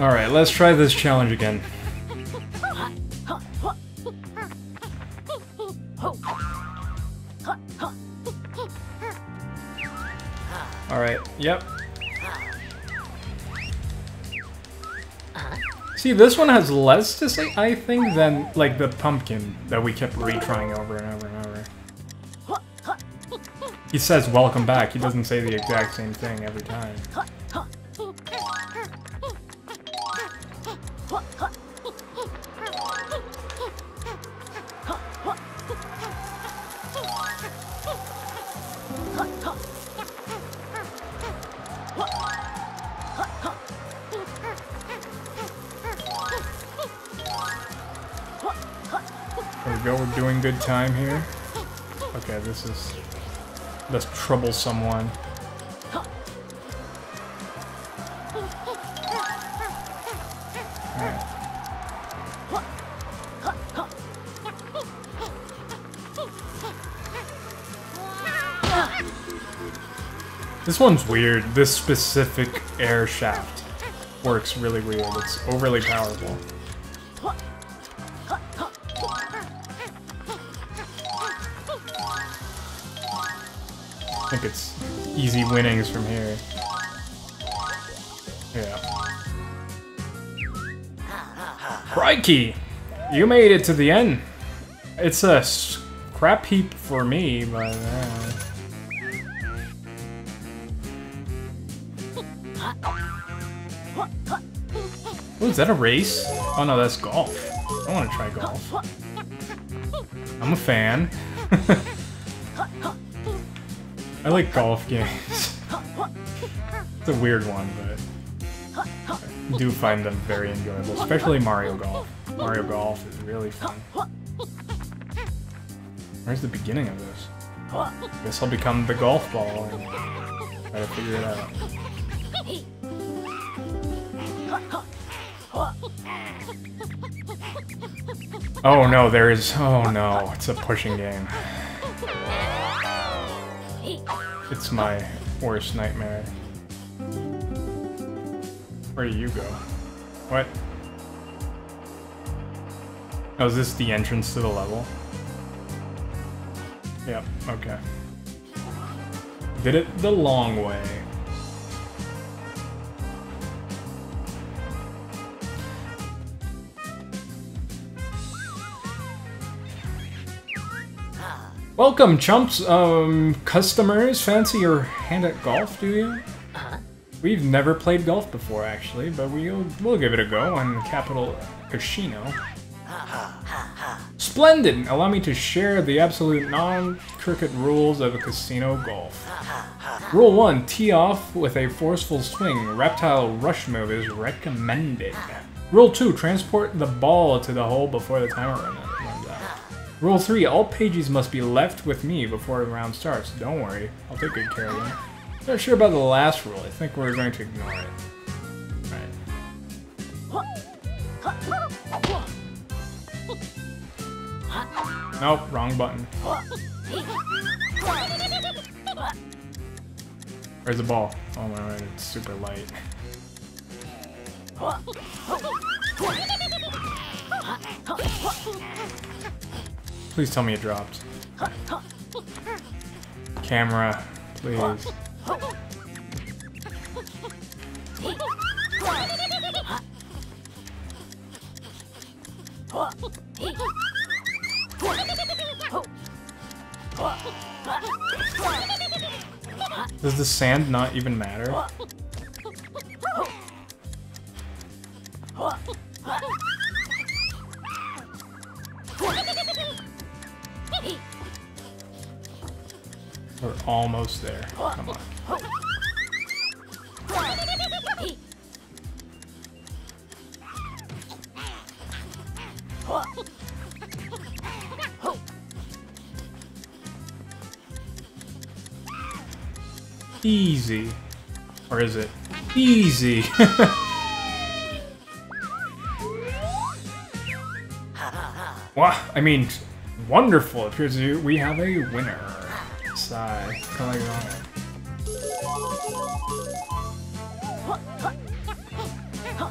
Alright, let's try this challenge again. Yep. See, this one has less to say, I think, than, like, the pumpkin that we kept retrying over and over and over. He says, welcome back. He doesn't say the exact same thing every time. Time here. Okay, this is this troublesome one. This one's weird. This specific air shaft works really weird. It's overly powerful. Easy winnings from here. Yeah. Crikey! You made it to the end. It's a crap heap for me, but... Uh... Oh, is that a race? Oh no, that's golf. I want to try golf. I'm a fan. *laughs* I like golf games. A weird one, but I do find them very enjoyable, especially Mario Golf. Mario Golf is really fun. Where's the beginning of this? I Guess I'll become the golf ball and try to figure it out. Oh no, there is. Oh no, it's a pushing game. It's my worst nightmare. Where do you go? What? Oh, is this the entrance to the level? Yep, okay. Did it the long way. Welcome, chumps. Um, customers, fancy your hand at golf, do you? We've never played golf before, actually, but we'll, we'll give it a go on Capital Cashino. Splendid! Allow me to share the absolute non-cricket rules of a casino golf. Rule 1. Tee off with a forceful swing. Reptile rush move is recommended. Rule 2. Transport the ball to the hole before the timer runs out. Rule 3. All pages must be left with me before the round starts. Don't worry, I'll take good care of them. Not sure about the last rule. I think we're going to ignore it. Right. Nope, wrong button. Where's the ball? Oh my god, it's super light. Please tell me it dropped. Camera, please. Does the sand not even matter? We're almost there. Come on. Easy. Or is it? Easy. *laughs* wow, I mean, wonderful. It appears we have a winner. Sigh.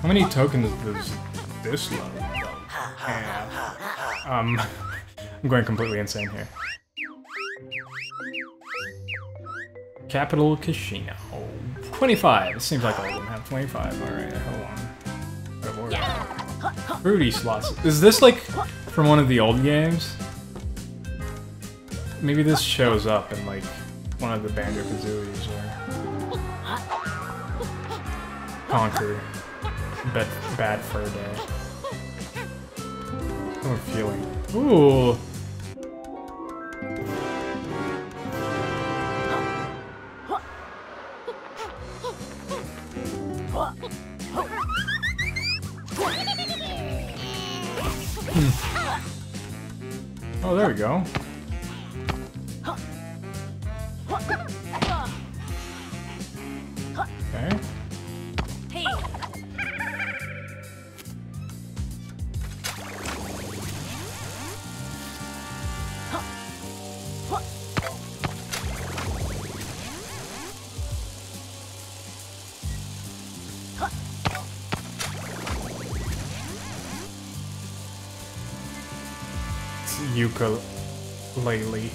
How many tokens does this have? Um, *laughs* I'm going completely insane here. Capital Cashino. 25. It seems like all of them have 25. Alright, hold on. Fruity slots. Is this like from one of the old games? Maybe this shows up in like one of the Banjo Kazooies or Conker. Bad, bad fur day. How am feeling? Ooh. Hmm. Oh, there we go. Ukulele.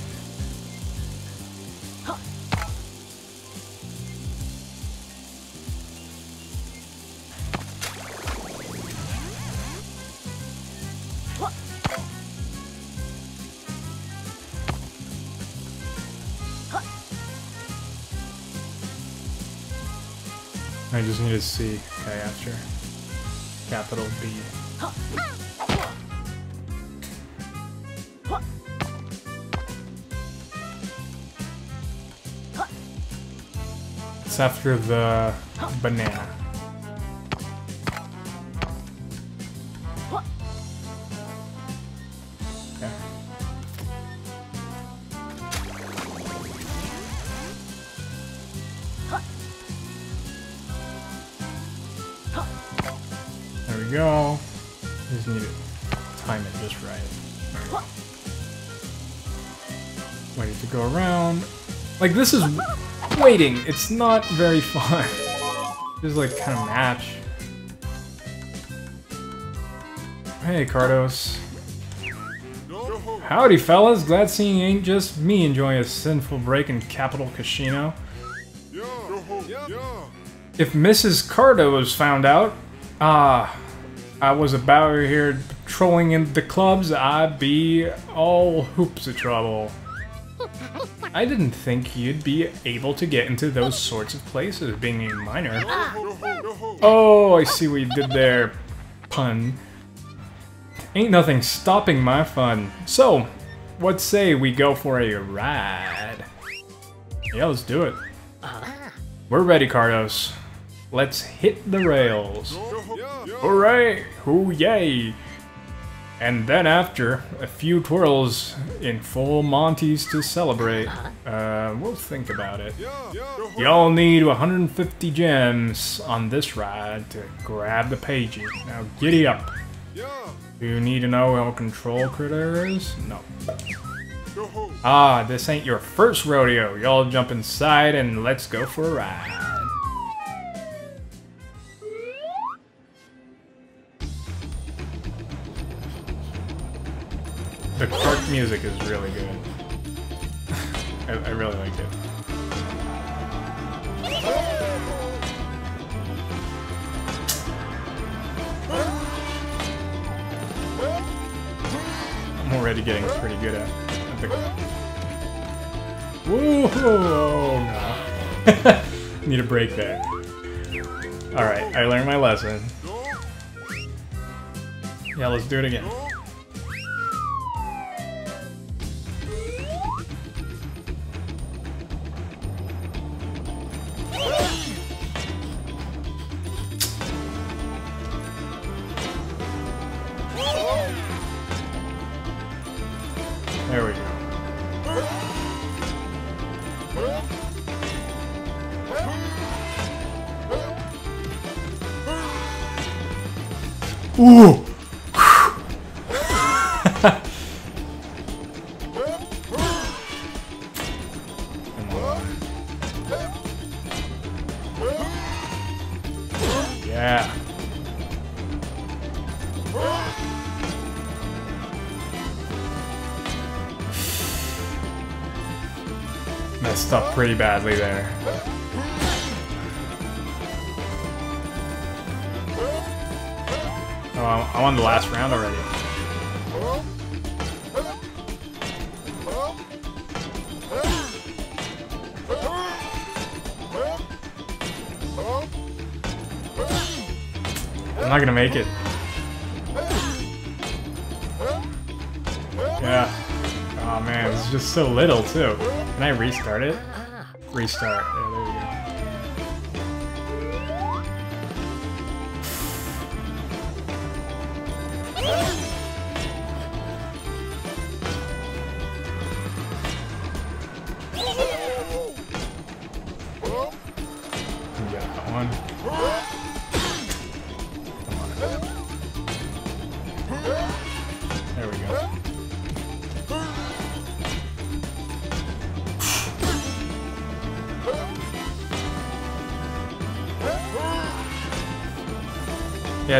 I just need to see. Okay, after. Capital B. After the banana. There we go. Just need to time it just right. Waiting to go around. Like this is waiting. It's not very fun. *laughs* Just like kind of match. Hey, Kartos. Howdy, fellas. Glad seeing you ain't just me enjoying a sinful break in Capital Cashino. If Mrs. Kartos found out, ah, I was about here patrolling in the clubs, I'd be all hoops of trouble. I didn't think you'd be able to get into those sorts of places, being a minor. Oh, I see what you did there, pun. Ain't nothing stopping my fun. So, what say we go for a ride? Yeah, let's do it. We're ready, Kartos. Let's hit the rails. Hooray! Hoo yay! And then after, a few twirls in full Monties to celebrate. Uh, we'll think about it. Y'all need 150 gems on this ride to grab the pages. Now giddy up. Do you need to know how control critter is? No. Ah, this ain't your first rodeo. Y'all jump inside and let's go for a ride. The cart music is really good. I, I really like it. I'm already getting pretty good at, at the... No. *laughs* Need a break there. Alright, I learned my lesson. Yeah, let's do it again. Pretty badly there. Oh, I'm- on the last round already. I'm not gonna make it. Yeah. Oh man, it's just so little too. Can I restart it? Restart.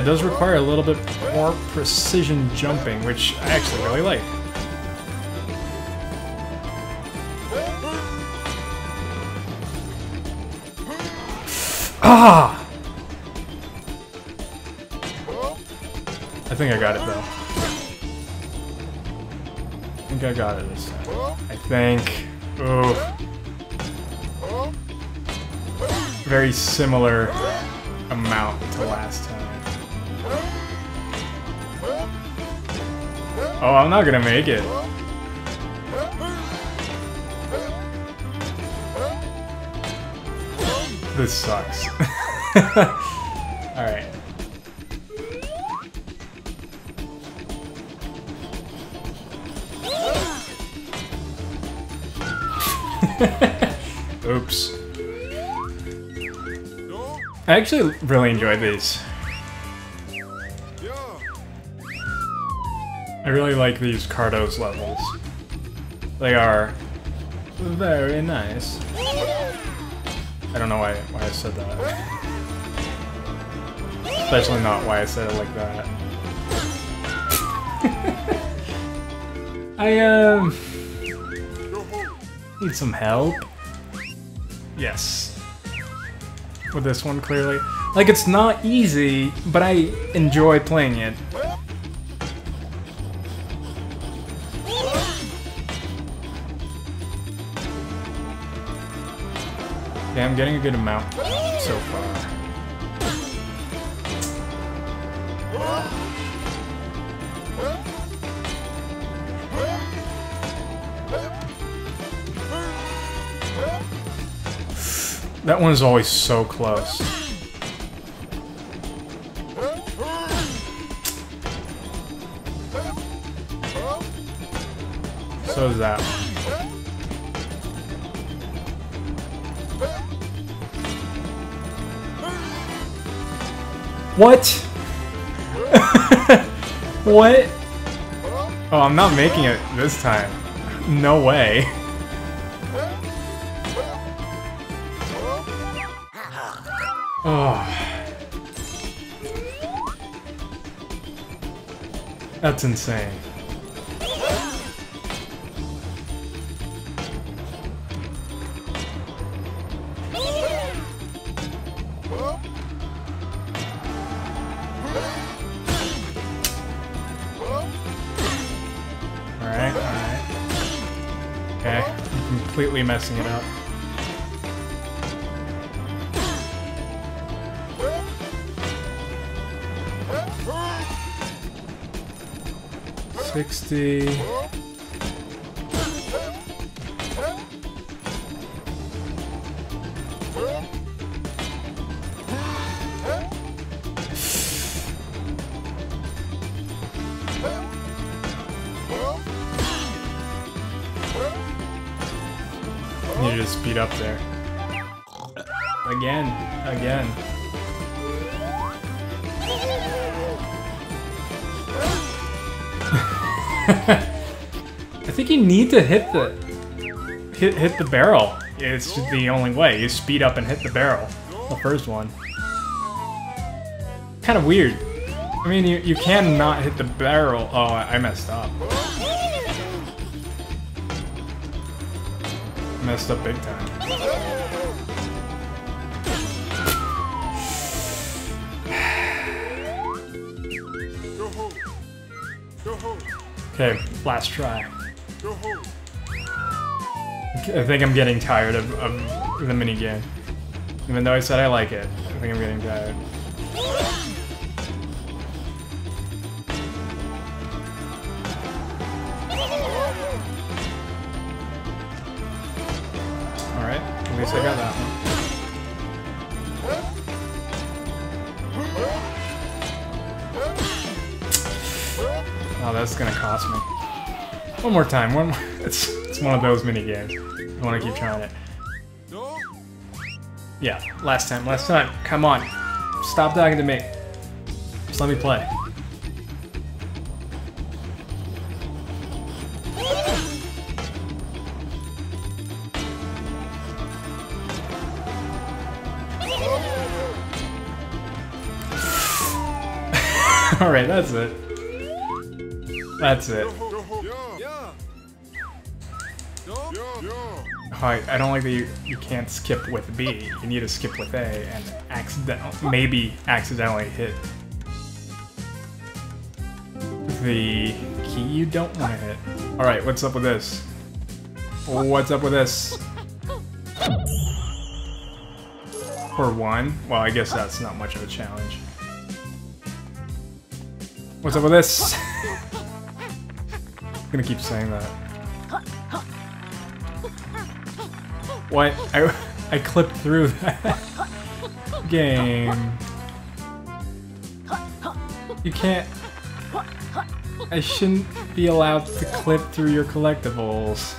It does require a little bit more precision jumping, which I actually really like. Ah! I think I got it though. I think I got it this time. I think. Ooh. Very similar amount to last time. Oh, I'm not gonna make it. This sucks. *laughs* Alright. *laughs* Oops. I actually really enjoyed these. Really like these Kartos levels. They are very nice. I don't know why why I said that. Especially not why I said it like that. *laughs* I um need some help. Yes. With this one clearly. Like it's not easy, but I enjoy playing it. I'm getting a good amount so far. That one is always so close. So is that one. What? *laughs* what? Oh, I'm not making it this time. No way. Oh. That's insane. Completely messing it up. Sixty. Speed up there. Again, again. *laughs* I think you need to hit the hit hit the barrel. It's the only way. You speed up and hit the barrel. The first one. Kind of weird. I mean, you, you can not hit the barrel. Oh, I messed up. Messed up big time. Okay, last try. I think I'm getting tired of, of the minigame. Even though I said I like it, I think I'm getting tired. One more time, one more. *laughs* It's, it's one of those mini games. I wanna keep trying it. Yeah, last time, last time. Come on. Stop talking to me. Just let me play. *laughs* Alright, that's it. That's it. Oh, I, I don't like that you, you can't skip with B. You need to skip with A and accident maybe accidentally hit the key you don't want to hit. Alright, what's up with this? What's up with this? For one? Well, I guess that's not much of a challenge. What's up with this? *laughs* I'm gonna keep saying that. What? I, I clipped through that *laughs* game. You can't... I shouldn't be allowed to clip through your collectibles.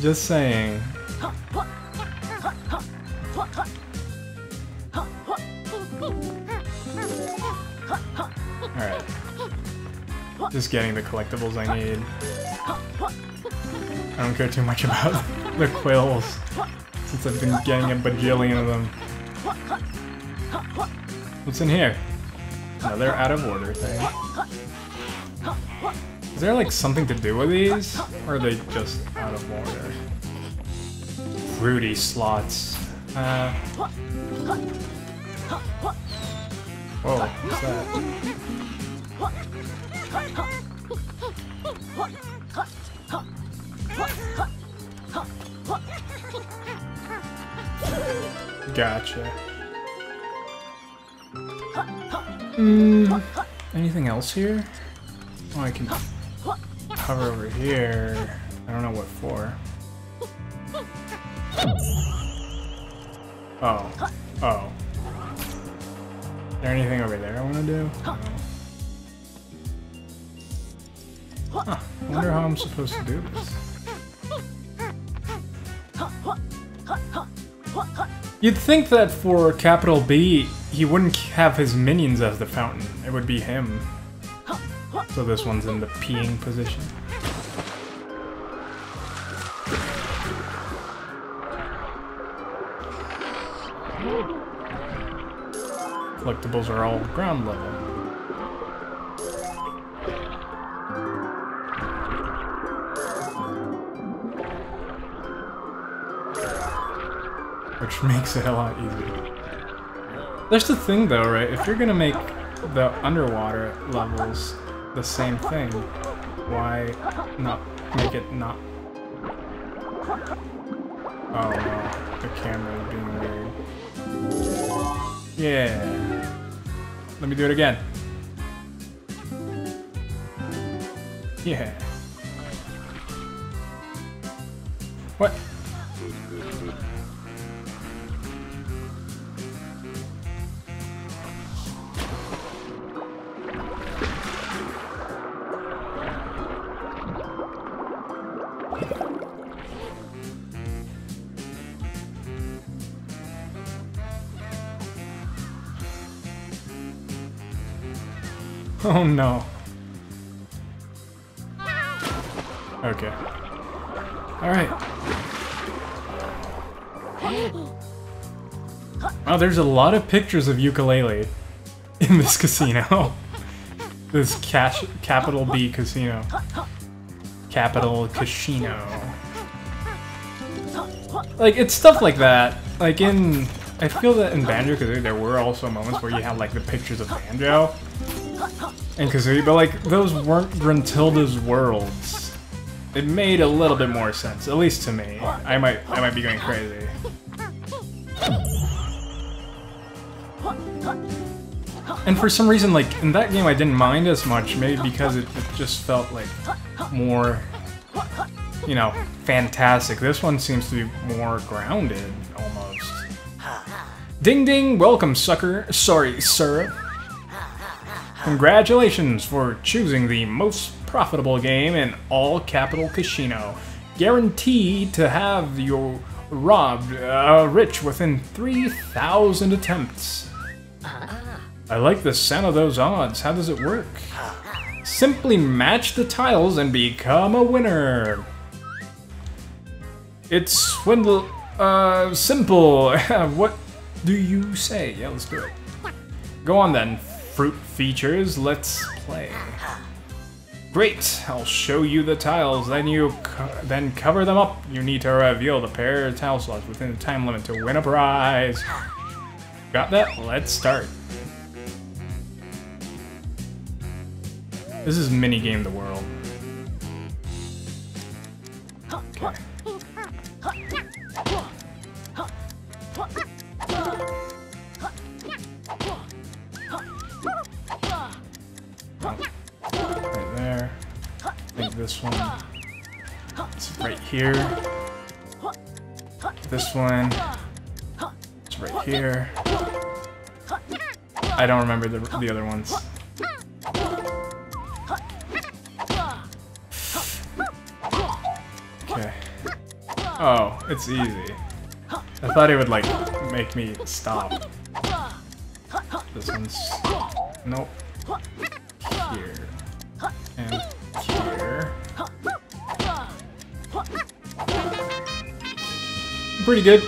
Just saying. Alright. Just getting the collectibles I need. I don't care too much about the quills, since I've been getting a bajillion of them. What's in here? Another out of order thing. Is there like something to do with these? Or are they just out of order? Fruity slots. Uh... Whoa, what's that? Gotcha. Mm, anything else here? Oh, I can hover over here. I don't know what for. Oh. Oh. Is there anything over there I want to do? No. Huh. I wonder how I'm supposed to do this. You'd think that for capital B, he wouldn't have his minions as the fountain. It would be him. So this one's in the peeing position. Collectibles are all ground level. Which makes it a lot easier. There's the thing though, right? If you're gonna make the underwater levels the same thing, why not make it not Oh no, the camera is being weird. Yeah. Let me do it again. Yeah. There's a lot of pictures of Yooka-Laylee in this casino. this cash capital B casino. Capital Cashino. Like, it's stuff like that. Like in... I feel that in Banjo Kazooie there were also moments where you had like the pictures of Banjo and Kazooie, but like those weren't Gruntilda's worlds. It made a little bit more sense, at least to me. I might I might be going crazy. For some reason, like, in that game I didn't mind as much, maybe because it, it just felt like more, you know, fantastic. This one seems to be more grounded, almost. Ding ding, welcome sucker, sorry, sir. Congratulations for choosing the most profitable game in all Capital Cashino. Guaranteed to have you robbed uh, rich within 3,000 attempts. I like the sound of those odds. How does it work? Simply match the tiles and become a winner. It's swindle... Uh, simple. *laughs* what do you say? Yeah, let's do it. Go on then. Fruit features, let's play. Great, I'll show you the tiles, then you co then cover them up. You need to reveal the pair of tile slots within the time limit to win a prize. Got that? Let's start. This is minigame the world. Okay. Right there. Think this one. It's right here. This one. It's right here. I don't remember the, the other ones. Oh, it's easy. I thought it would, like, make me stop. This one's... Nope. Here. And here. Pretty good.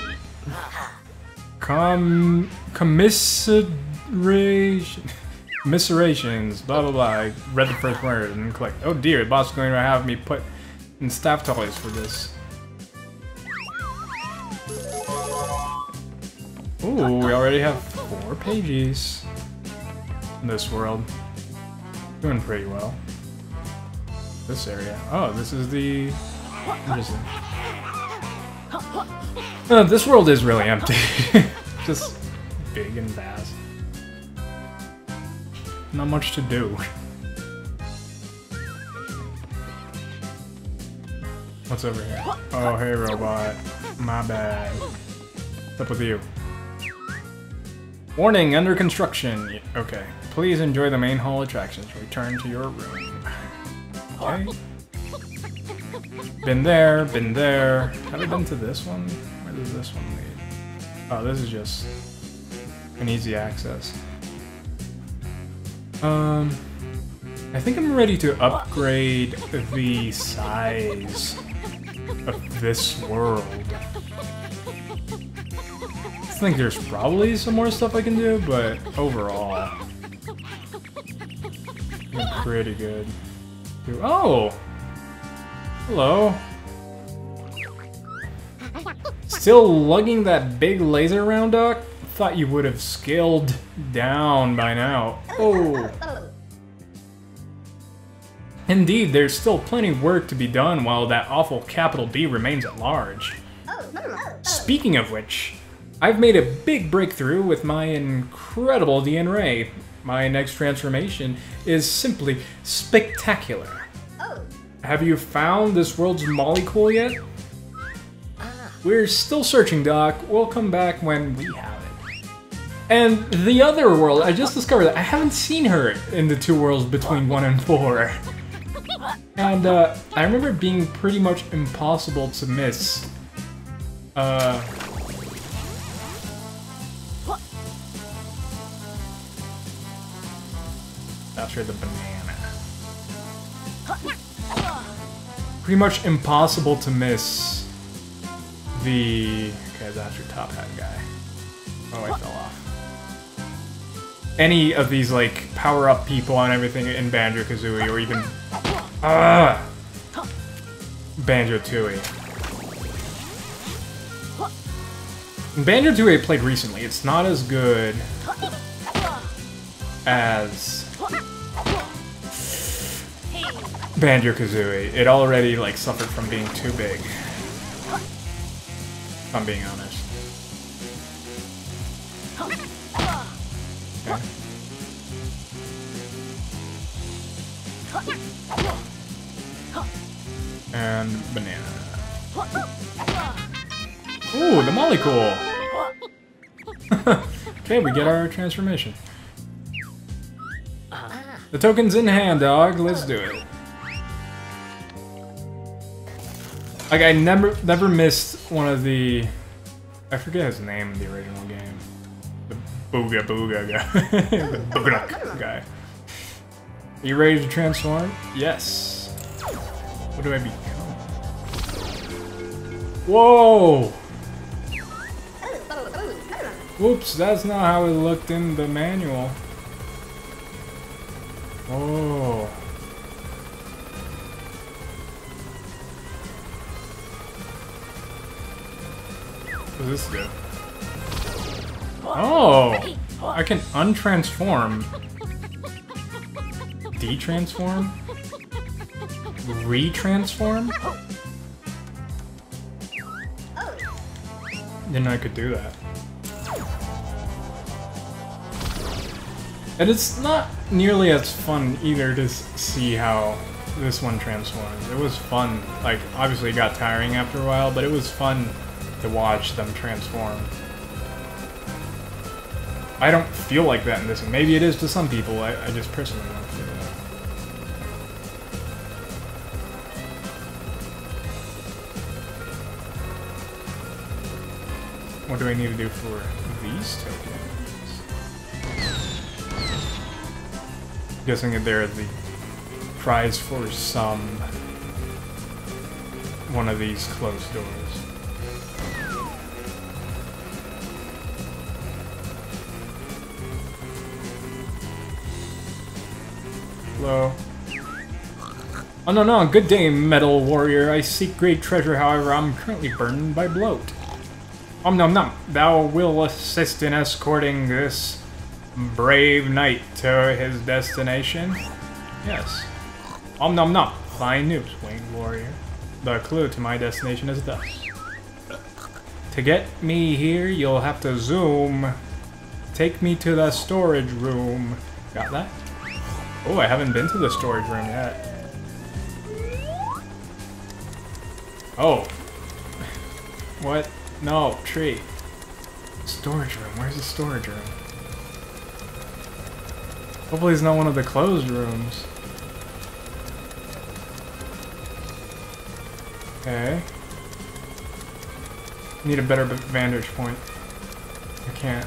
Com... Commiseration... Commiserations, blah blah blah. I read the first word and clicked. Oh dear, the boss is going to have me put in staff toys for this. Ooh, we already have four pages in this world. Doing pretty well. This area. Oh, this is the... Interesting. Uh, this world is really empty. *laughs* Just big and vast. Not much to do. What's over here? Oh, hey, robot. My bad. What's up with you? Warning, under construction. Okay. Please enjoy the main hall attractions. Return to your room. Okay. Been there, been there. Have I been to this one? Where does this one lead? Oh, this is just an easy access. Um, I think I'm ready to upgrade the size of this world. I think there's probably some more stuff I can do, but overall, I'm pretty good. Oh! Hello. Still lugging that big laser around, Doc? Thought you would have scaled down by now. Oh! Indeed, there's still plenty of work to be done while that awful capital B remains at large. Speaking of which, I've made a big breakthrough with my incredible DN Ray. My next transformation is simply spectacular. Have you found this world's molecule yet? We're still searching, Doc. We'll come back when we have it. And the other world, I just discovered that I haven't seen her in the two worlds between 1 and 4. And uh, I remember being pretty much impossible to miss. Uh, after the banana. Pretty much impossible to miss the... Okay, that's your top hat guy. Oh, I fell off. Any of these, like, power-up people and everything in Banjo-Kazooie, or even... Ah! Banjo-Tooie. Banjo-Tooie I played recently. It's not as good as Banjo-Kazooie. It already, like, suffered from being too big. If I'm being honest. Okay. And banana. Ooh, the molecule! *laughs* okay, we get our transformation. The token's in hand, dog. Let's do it. Like, I never never missed one of the... I forget his name in the original game. The Booga Booga guy. *laughs* the Booganook guy. Are you ready to transform? Yes. What do I become? Whoa! Whoops, that's not how it looked in the manual. Oh. What does this do? Oh! I can untransform. Detransform? Retransform? Didn't know I could do that. And it's not nearly as fun either to see how this one transforms. It was fun. Like, obviously it got tiring after a while, but it was fun to watch them transform. I don't feel like that in this one. Maybe it is to some people. I, I just personally don't feel that. What do I need to do for these tokens? Guessing that they're the prize for some one of these closed doors. Hello. Oh no no, good day, metal warrior. I seek great treasure, however, I'm currently burdened by bloat. Om nom nom, thou will assist in escorting this brave knight to his destination? Yes. Om nom nom, fine news, winged warrior. The clue to my destination is thus. To get me here, you'll have to zoom. Take me to the storage room. Got that? Oh, I haven't been to the storage room yet. Oh. *laughs* What? No, tree. Storage room. Where's the storage room? Hopefully it's not one of the closed rooms. Okay. Need a better vantage point. I can't.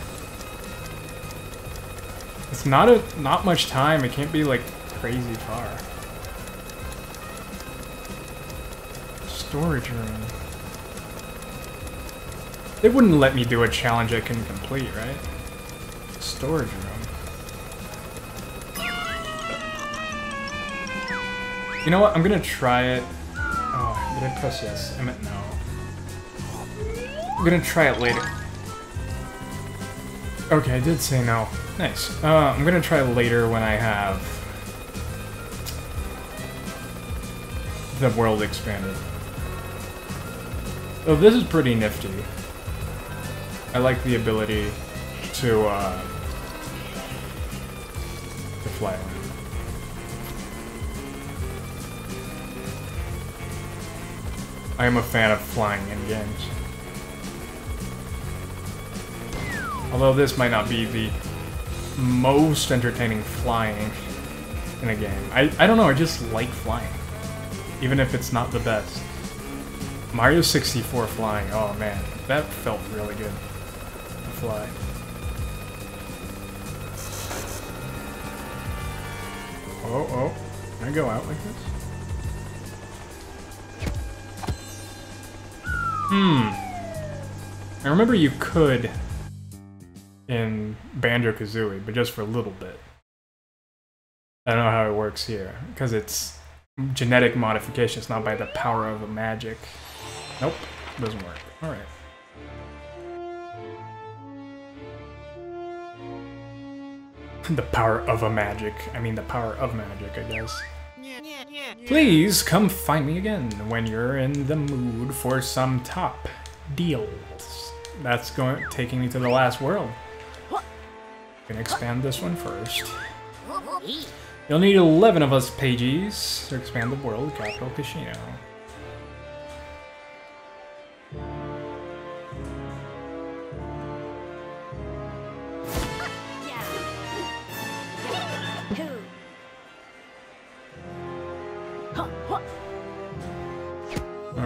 It's not a not much time. It can't be like crazy far. Storage room. They wouldn't let me do a challenge I couldn't complete, right? Storage room. You know what? I'm gonna try it. Oh, did I press yes? I meant no. I'm gonna try it later. Okay, I did say no. Nice. Uh, I'm gonna try later when I have the world expanded. Oh, this is pretty nifty. I like the ability to, uh, to fly around. I am a fan of flying in games. Although this might not be the most entertaining flying in a game. I, I don't know, I just like flying. Even if it's not the best. Mario 64 flying, oh man, that felt really good to fly. Oh, oh, can I go out like this? Hmm. I remember you could in Banjo-Kazooie, but just for a little bit. I don't know how it works here, because it's genetic modification, it's not by the power of a magic. Nope, it doesn't work. Alright. *laughs* the power of a magic. I mean the power of magic, I guess. Please come find me again when you're in the mood for some top deals. That's going taking me to the last world. I'm Gonna expand this one first. You'll need 11 of us pages to expand the world Capital Cashino.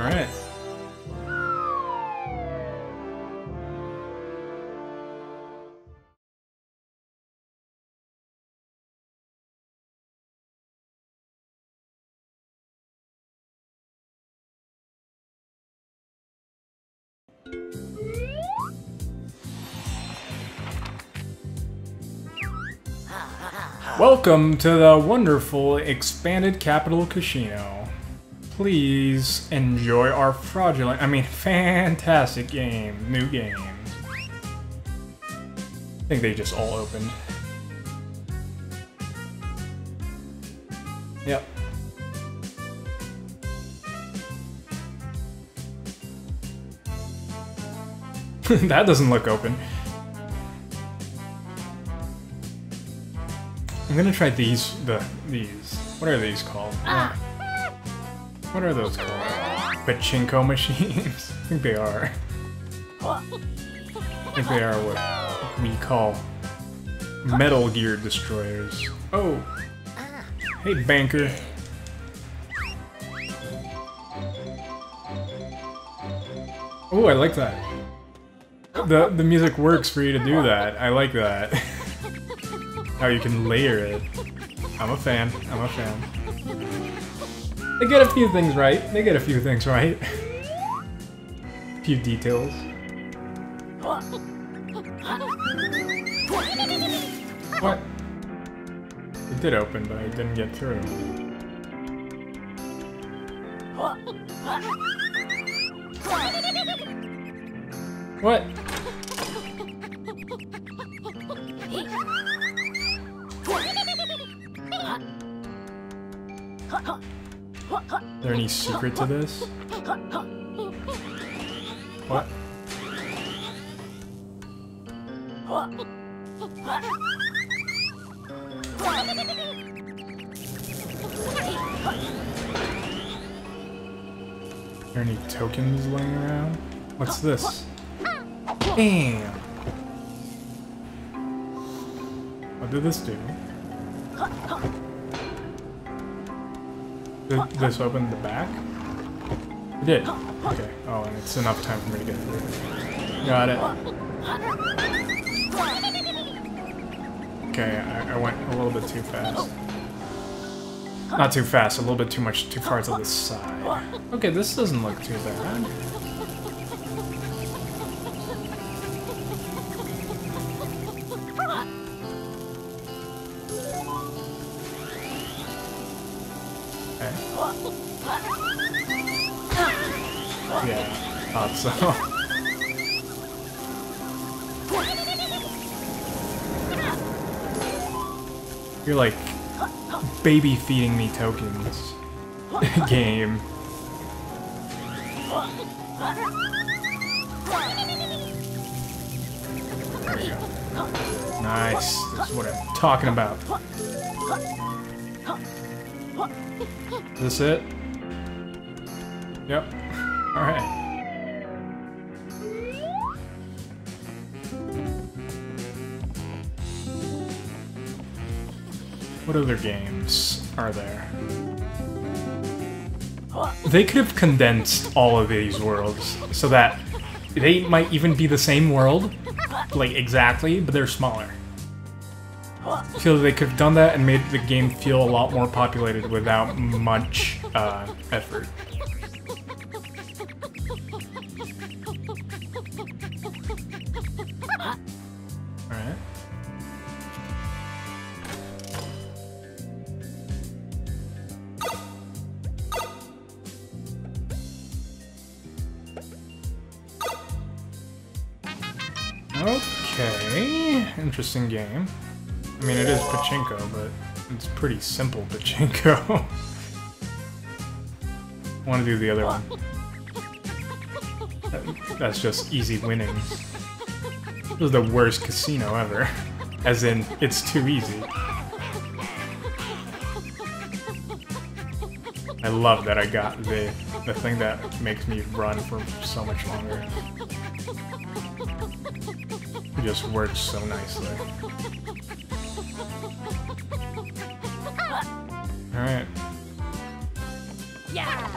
Alright. Welcome to the wonderful expanded Capital Cashino. Please enjoy our fraudulent, I mean *laughs* fantastic game, new game. I think they just all opened. Yep. *laughs* that doesn't look open. I'm gonna try these, the, these. What are these called? Ah. What are those called? Pachinko machines? *laughs* I think they are. I think they are what we call Metal Gear Destroyers. Oh! Hey, banker. Oh, I like that. The, the music works for you to do that. I like that. *laughs* How you can layer it. I'm a fan. I'm a fan. They get a few things right. They get a few things right. a *laughs* few details. What? It did open, but I didn't get through. What? There any secret to this? What? Are any tokens laying around? What's this? Damn! What did this do? Did this open the back? It did. Okay. Oh, and it's enough time for me to get through. Got it. Okay, I, I went a little bit too fast. Not too fast, a little bit too much, too far to the side. Okay, this doesn't look too bad. So. *laughs* You're like baby feeding me tokens. *laughs* game. Nice. That's what I'm talking about. Is this it? Yep. *laughs* Alright. What other games are there? They could have condensed all of these worlds so that they might even be the same world, like exactly, but they're smaller. I feel they could have done that and made the game feel a lot more populated without much uh, effort. Pachinko, but it's pretty simple pachinko. *laughs* Want to do the other one. That- That's just easy winning. This is the worst casino ever. As in, it's too easy. I love that I got the the thing that makes me run for so much longer. It just works so nicely. Alright. Yeah.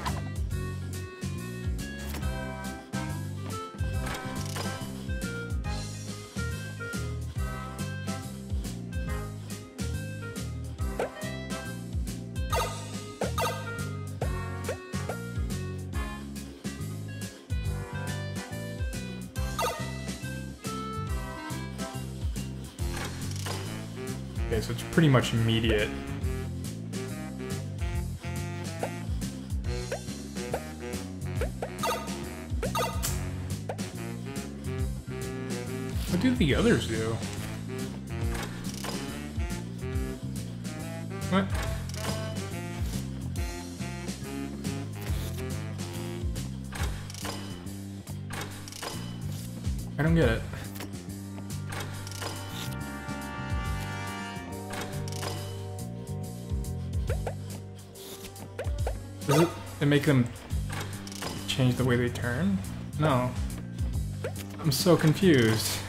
Okay, so it's pretty much immediate. The others do? What? I don't get it. Does it, it make them change the way they turn? No. I'm so confused.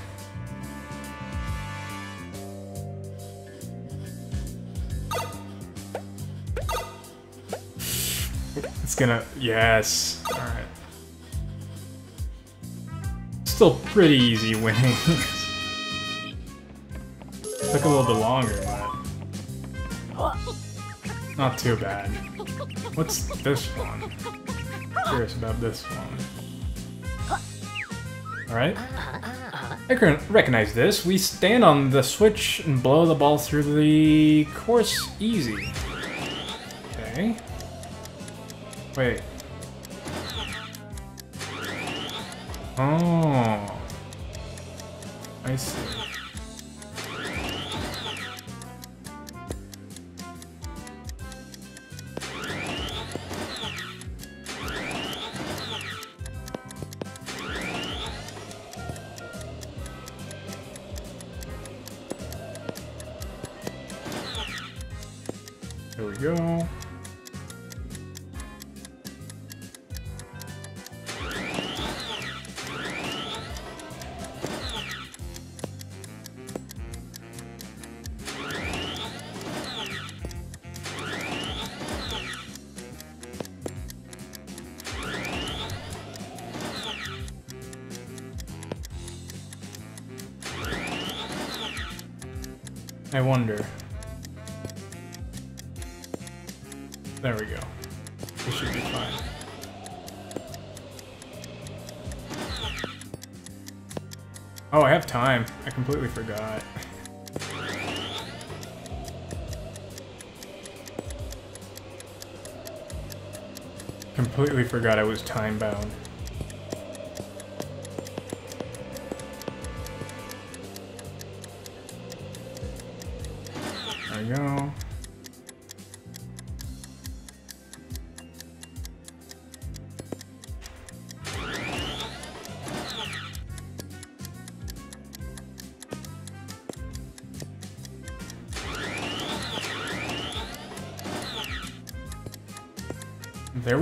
Gonna... Yes. Alright. Still pretty easy winning. *laughs* Took a little bit longer, but... Not too bad. What's this one? Curious about this one. Alright. I can recognize this. We stand on the switch and blow the ball through the course easy. Okay. Wait. Oh. I see. Completely forgot. completely forgot I was time bound.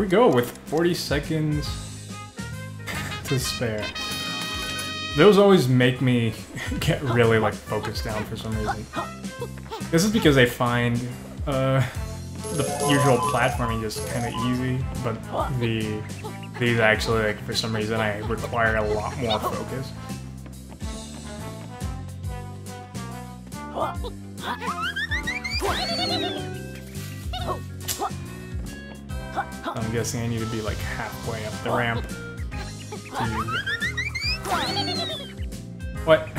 We go with 40 seconds *laughs* to spare. Those always make me *laughs* get really like focused down for some reason. This is because I find uh, the usual platforming just kind of easy, but the these actually like for some reason I require a lot more focus. Guessing I need to be like halfway up the ramp. What?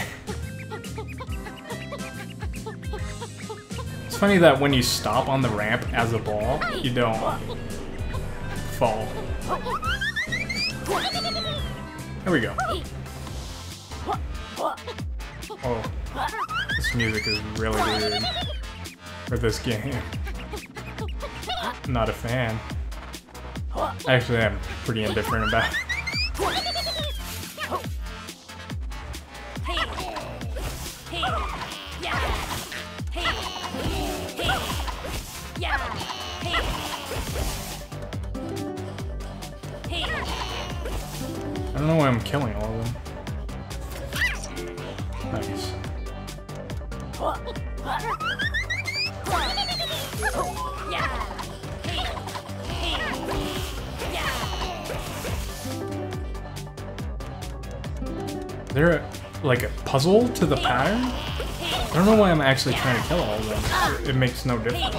it's funny that when you stop on the ramp as a ball, you don't fall. There we go. Oh, this music is really weird for this game. Not a fan. Actually, I'm pretty indifferent about to the pattern? I don't know why I'm actually trying to kill all of them. It makes no difference.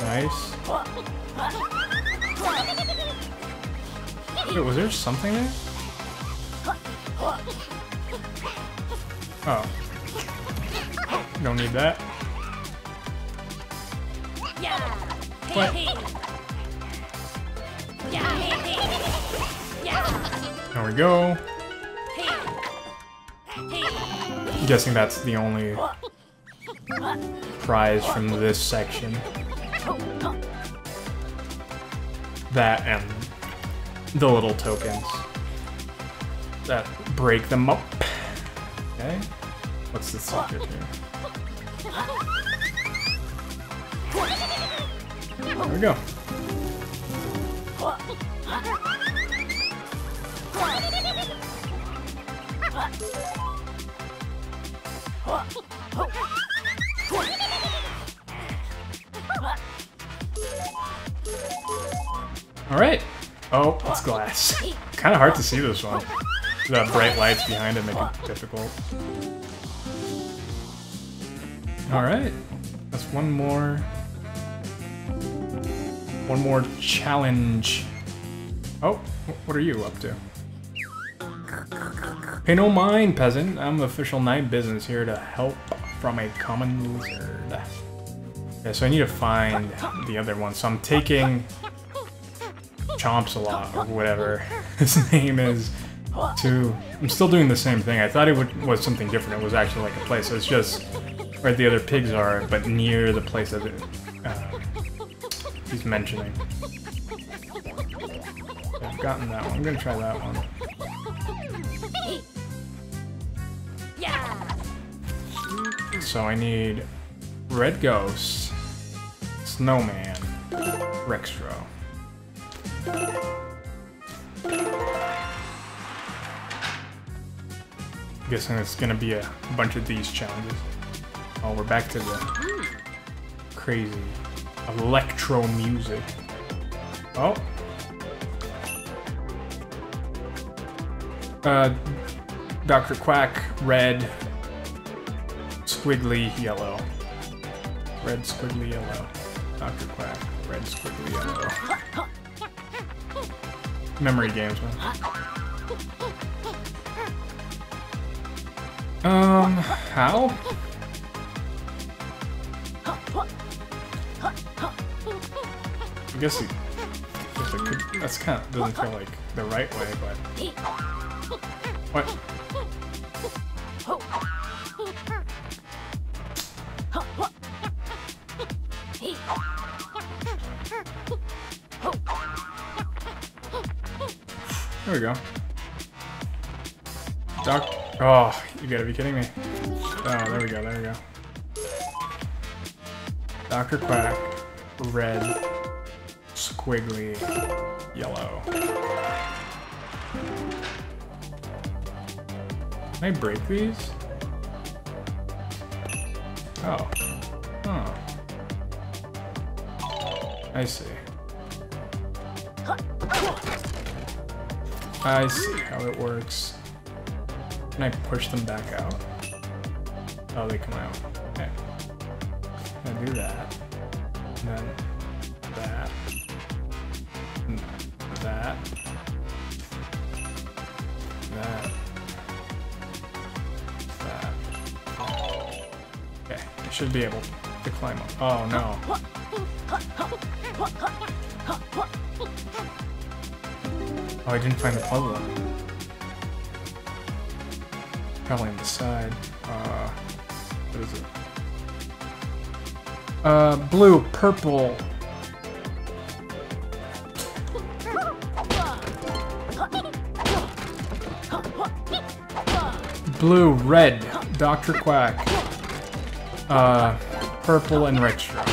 Nice. Wait, was there something there? Oh. Don't need that. What? There we go. I'm guessing that's the only prize from this section. That and the little tokens that break them up. Okay. What's the secret here? We go. Alright. Oh, it's glass. *laughs* kind of hard to see this one. The bright lights behind it make it difficult. Alright. That's one more... One more challenge. Oh, what are you up to? Pay no mind, peasant. I'm official knight business here to help from a common lizard. Yeah, so I need to find the other one. So I'm taking Chomps a lot, or whatever *laughs* his name is, to... I'm still doing the same thing. I thought it would, was something different. It was actually like a place. So it's just where the other pigs are, but near the place that it, he's mentioning. I've gotten that one. I'm gonna try that one. So I need Red Ghost, Snowman, Rextro. Guessing it's gonna be a bunch of these challenges. Oh, we're back to the crazy electro music. Oh. Uh, Dr. Quack, red, squiggly yellow. Red, squiggly yellow. Dr. Quack, red, squiggly yellow. Memory games, man. Um, how? I guess, it, I guess it could, that's kind of doesn't feel like the right way, but what? There we go. Doc. Oh, you gotta be kidding me. Oh, there we go, there we go. Dr. Quack, red, squiggly, yellow. Can I break these? Oh. Huh. I see. I see how it works. Can I push them back out? Oh, they come out. Okay. I do that? And then should be able to climb up. Oh no. Oh, I didn't find the puzzle. Probably on the side. Uh, what is it? Uh, blue, purple. Blue, red, Dr. Quack. Uh, purple and Rextro.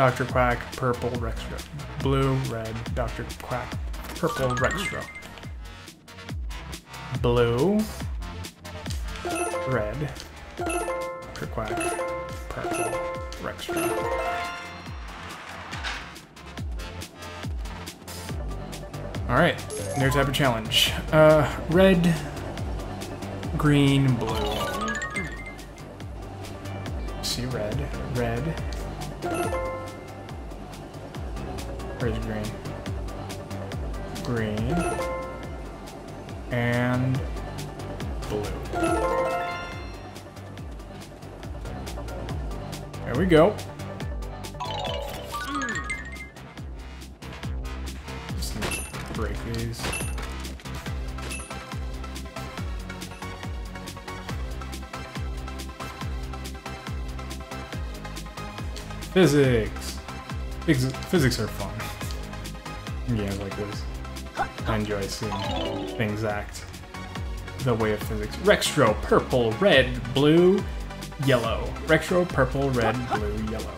Dr. Quack, purple, Rextro. Blue, red, Dr. Quack, purple, Rextro. Blue, red, Dr. Quack, purple, Rextro. Alright, new type of challenge. Uh, red, green, blue. Physics. Phys- Physics are fun. Games like this. I enjoy seeing things act the way of physics. Rextro, purple, red, blue, yellow. Rextro, purple, red, blue, yellow.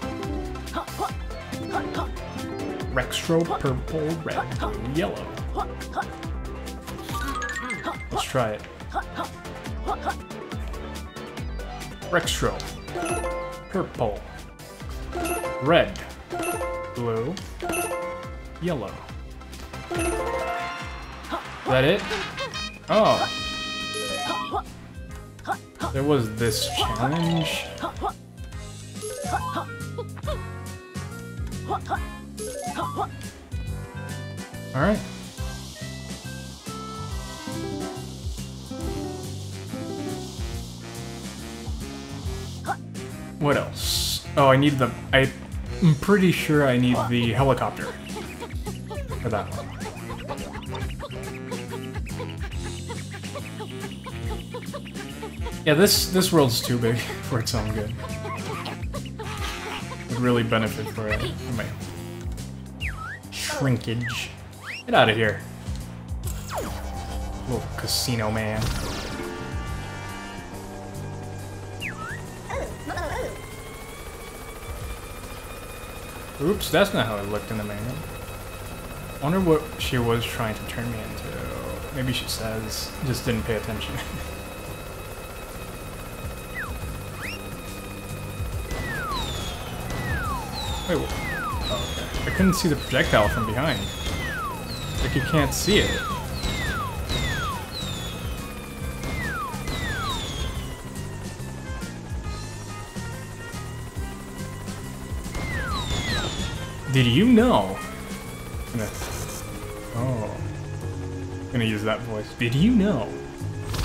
Rextro, purple, red, blue, yellow. Let's try it. Rextro, purple, red, blue, yellow. Is that it? Oh. There was this challenge. Alright. What else? Oh, I need the... I, I'm pretty sure I need the helicopter. For that one. Yeah, this this world's too big *laughs* for its own good. Would really benefit for it. my shrinkage. Get out of here. Little casino man. Oops, that's not how it looked in the manual. wonder what she was trying to turn me into. Maybe she says, just didn't pay attention. *laughs* Wait, oh, okay. I couldn't see the projectile from behind. Like you can't see it. Did you know? Gonna, oh. Gonna use that voice. Did you know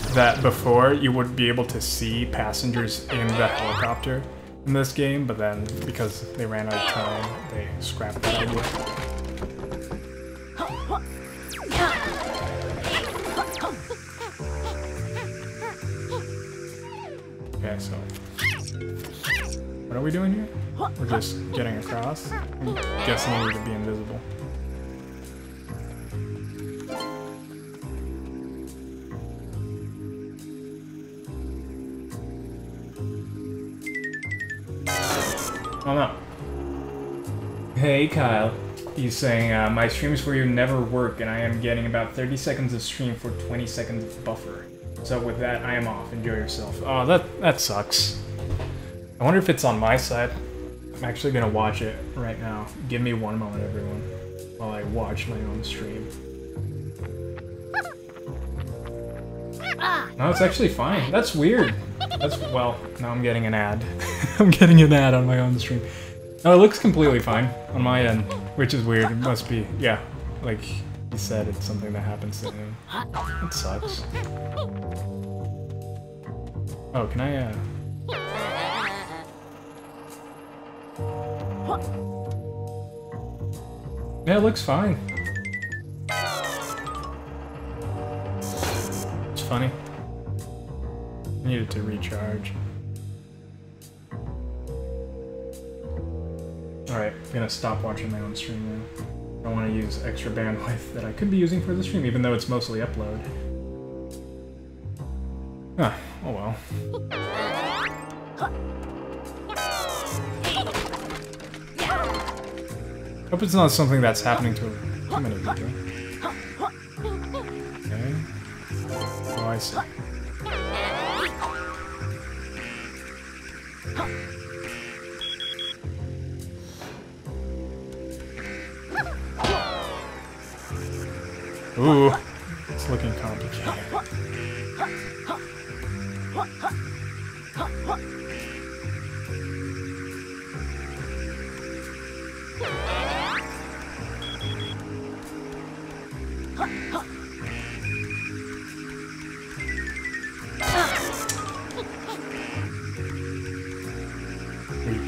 that before you would be able to see passengers in the helicopter in this game, but then because they ran out of time, they scrapped that idea. We're just getting across. I'm guessing we need to be invisible. Oh no. Hey Kyle. He's saying, uh, my streams for you never work and I am getting about 30 seconds of stream for 20 seconds of buffer. So with that, I am off. Enjoy yourself. Oh, that, that sucks. I wonder if it's on my side. I'm actually gonna watch it right now. Give me one moment, everyone, while I watch my own stream. No, it's actually fine. That's weird. That's, well, now I'm getting an ad. *laughs* I'm getting an ad on my own stream. No, it looks completely fine on my end, which is weird. It must be, yeah, like he said, it's something that happens to him. It sucks. Oh, can I, uh... Yeah, it looks fine. It's funny. I needed to recharge. Alright, I'm gonna stop watching my own stream now. I don't want to use extra bandwidth that I could be using for the stream, even though it's mostly upload. Ah, oh well. Hope it's not something that's happening to too many people. Okay. Oh, I see. Ooh, it's looking complicated.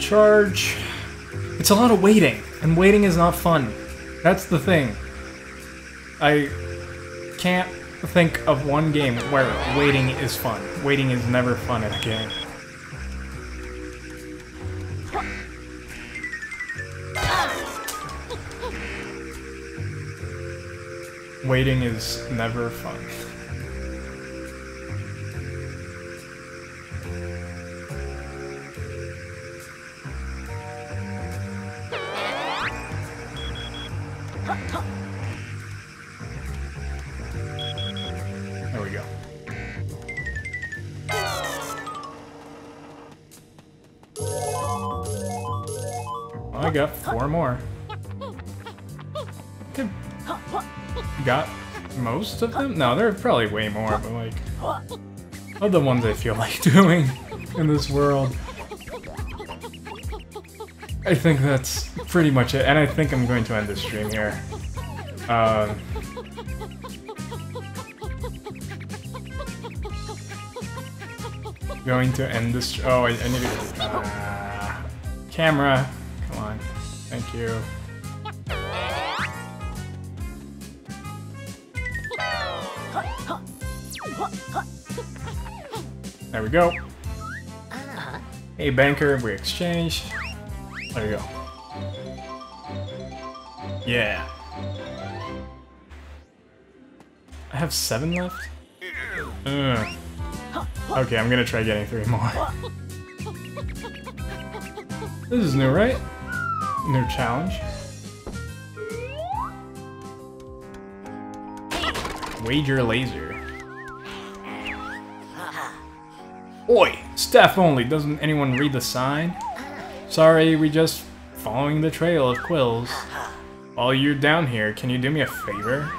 Recharge. It's a lot of waiting, and waiting is not fun. That's the thing. I can't think of one game where waiting is fun. Waiting is never fun in a game. Waiting is never fun. I got four more. Okay. Got most of them? No, there are probably way more, but like... Of the ones I feel like *laughs* doing in this world. I think that's pretty much it, and I think I'm going to end the stream here. Um, going to end this. Oh, I, I need to. Uh, camera. Thank you. There we go. Hey, banker, we exchanged. There you go. Yeah. I have seven left? Ugh. Okay, I'm gonna try getting three more. This is new, right? New challenge. Wager laser. Oi! Staff only, doesn't anyone read the sign? Sorry, we just following the trail of quills. While you're down here, can you do me a favor?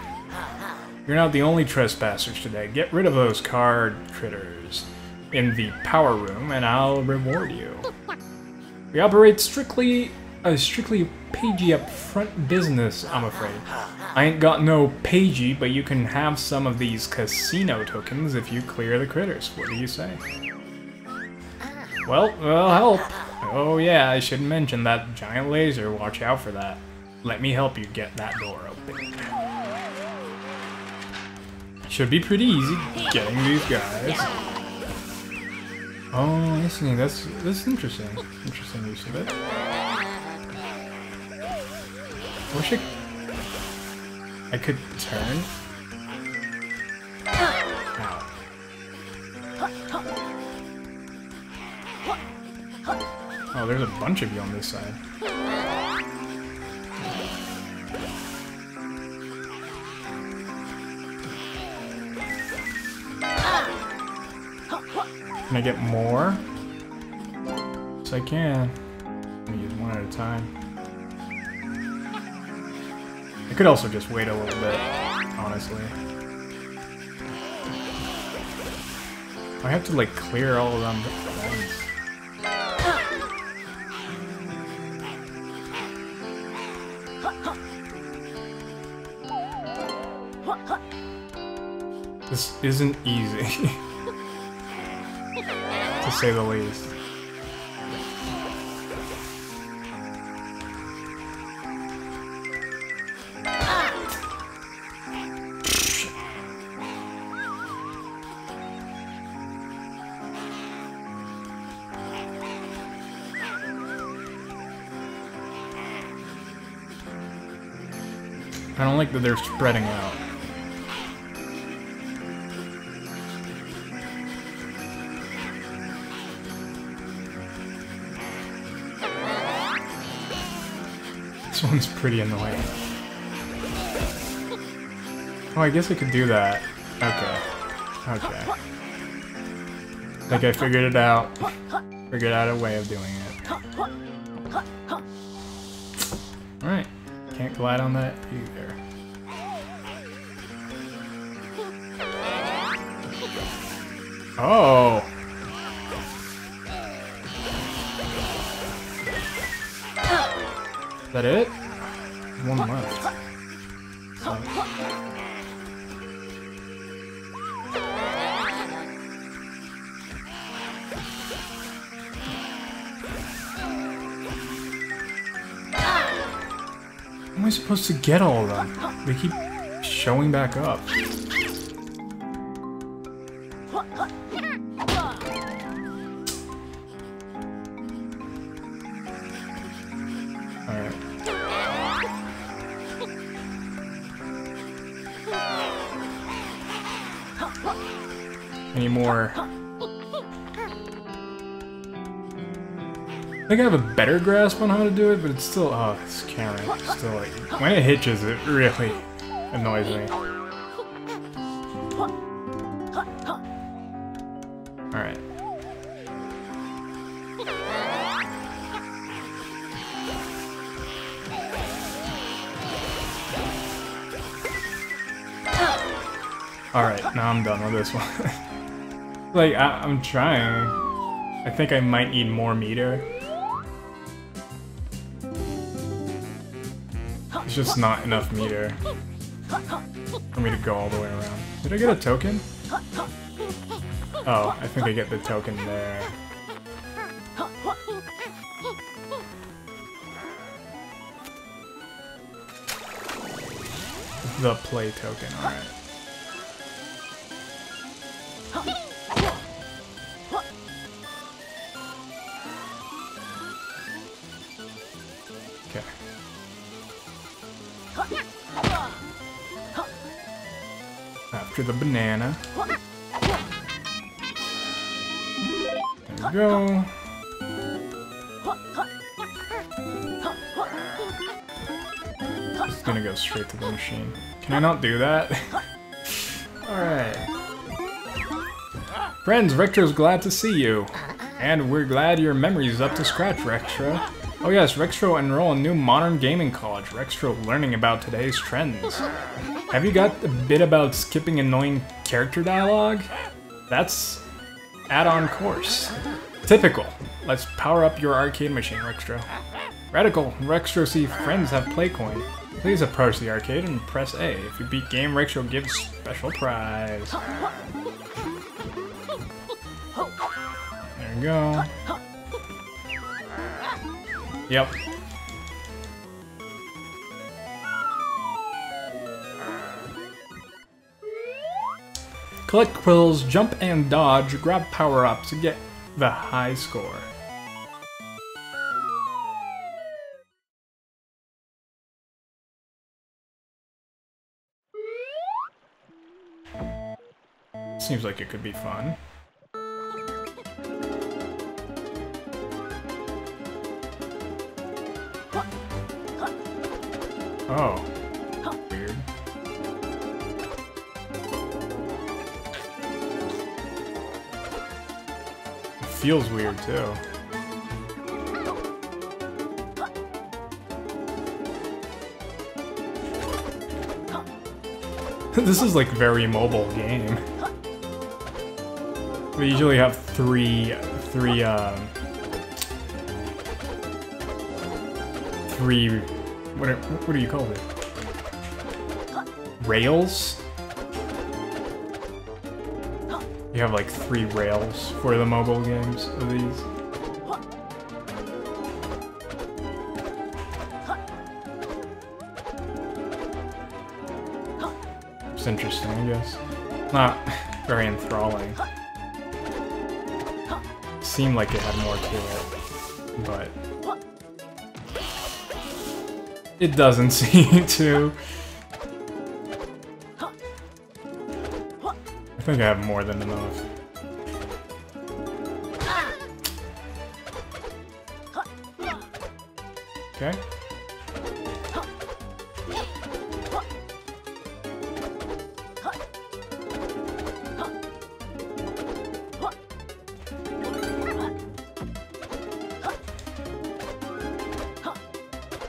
You're not the only trespassers today. Get rid of those card critters in the power room, and I'll reward you. We operate strictly a strictly Pagie up front business, I'm afraid. I ain't got no Pagie, but you can have some of these casino tokens if you clear the critters. What do you say? Well, well, help. Oh yeah, I should mention that giant laser. Watch out for that. Let me help you get that door open. Should be pretty easy getting these guys. Oh, I see. That's that's interesting. Interesting use of it. Wish I, I could turn. Oh, there's a bunch of you on this side. Can I get more? Yes, I can. Use one at a time. I could also just wait a little bit, honestly. I have to like clear all of them at once. This isn't easy. *laughs* to say the least. Like that they're spreading out. This one's pretty annoying. Oh, I guess I could do that. Okay. Okay. Think I figured it out. Figured out a way of doing it. Glide on that either. Oh! Is that it? One left. So- Am supposed to get all of them? They keep showing back up. Think I have a better grasp on how to do it, but it's still, oh, this camera, it's still like, when it hitches, it really annoys me. Alright. Alright, now I'm done with this one. *laughs* like, I, I'm trying. I think I might need more meter. It's just not enough meter for me to go all the way around. Did I get a token? Oh, I think I get the token there. The play token, alright. Go. Just gonna go straight to the machine. Can I not do that? *laughs* Alright. Friends, Rextro's glad to see you. And we're glad your memory's up to scratch, Rextro. Oh yes, Rextro enroll in new modern gaming college. Rextro learning about today's trends. Have you got a bit about skipping annoying character dialogue? That's add-on course. Typical. Let's power up your arcade machine, Rextro. Radical, Rextro see friends have Playcoin. Please approach the arcade and press A. If you beat game, Rextro gives special prize. There you go. Yep. Collect quills, jump and dodge, grab power-ups get the high score. Seems like it could be fun. Oh. Feels weird too. *laughs* this is like very mobile game. We usually have three, three, um, three, what, are, what do you call it? Rails? You have like three rails for the mobile games of these. It's interesting, I guess. Not very enthralling. Seemed like it had more to it, but it doesn't *laughs* seem to. I think I have more than enough. Okay.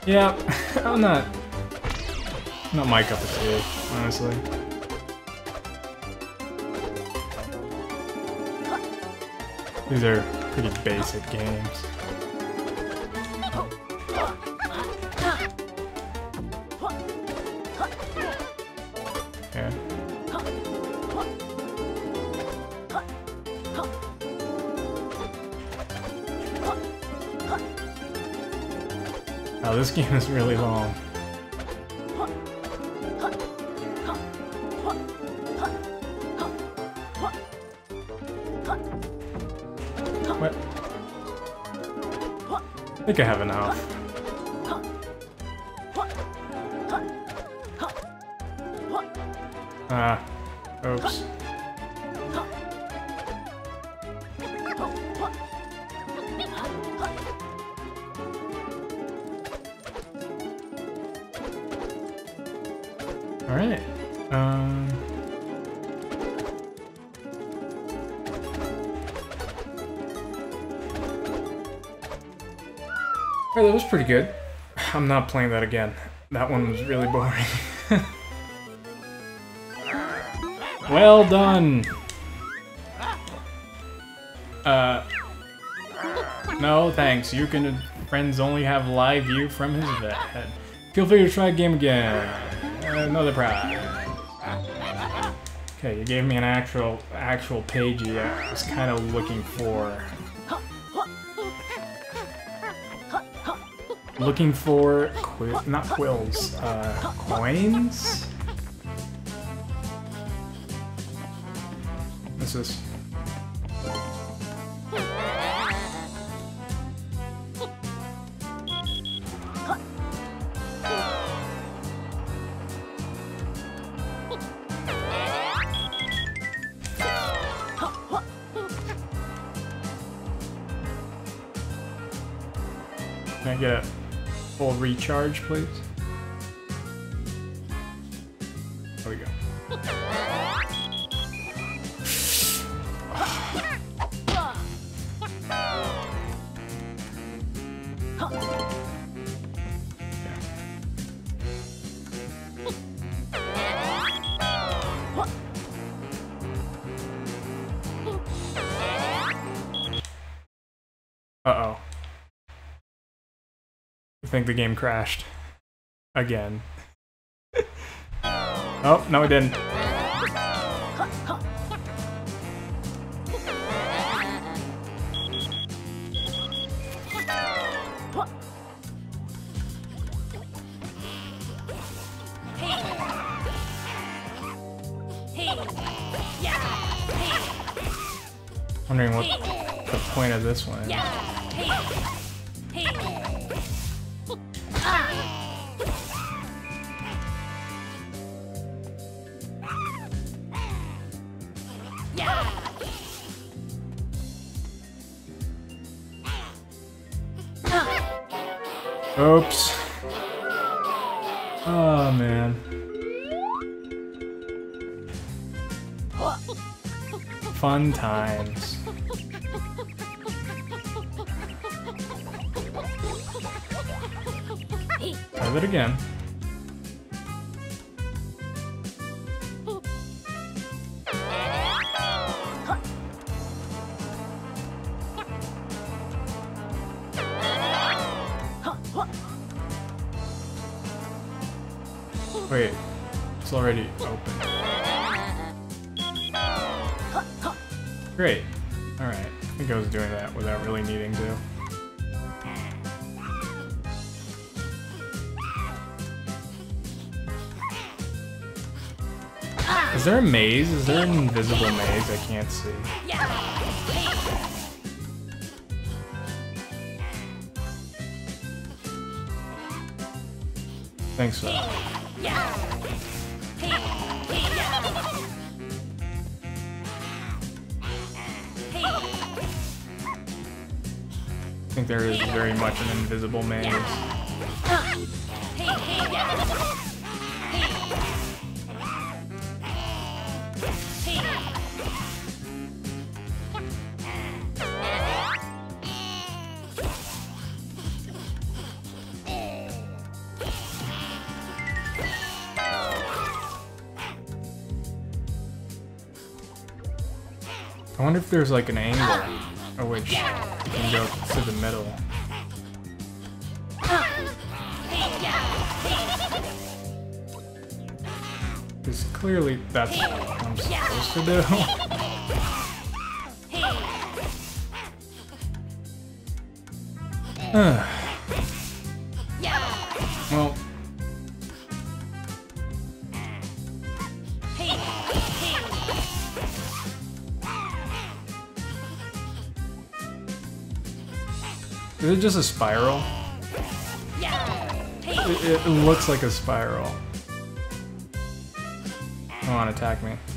Yeah, *laughs* I'm not not my cup of tea, honestly. These are pretty basic games. Yeah. Oh, this *laughs* game is really long. I think I have enough. Ah, not playing that again. That one was really boring. *laughs* well done! Uh... No, thanks. You can... Friends only have live view from his head. Feel free to try game again. Another prize. Okay, you gave me an actual actual Pagie. I was kind of looking for looking for not quills, uh, coins. Full recharge, please? Uh-oh. think the game crashed. Again. oh, no it didn't. Hey. Wondering what the point of this one is. Oops. Oh man. Fun times. Try that again. Doing that without really needing to. Is there a maze? Is there an invisible maze I can't see? Think so. There is very much an invisible maze. I wonder if there's like an angle clearly that's what I'm supposed to do. *laughs* well, is it just a spiral? It, it looks like a spiral. Attack me.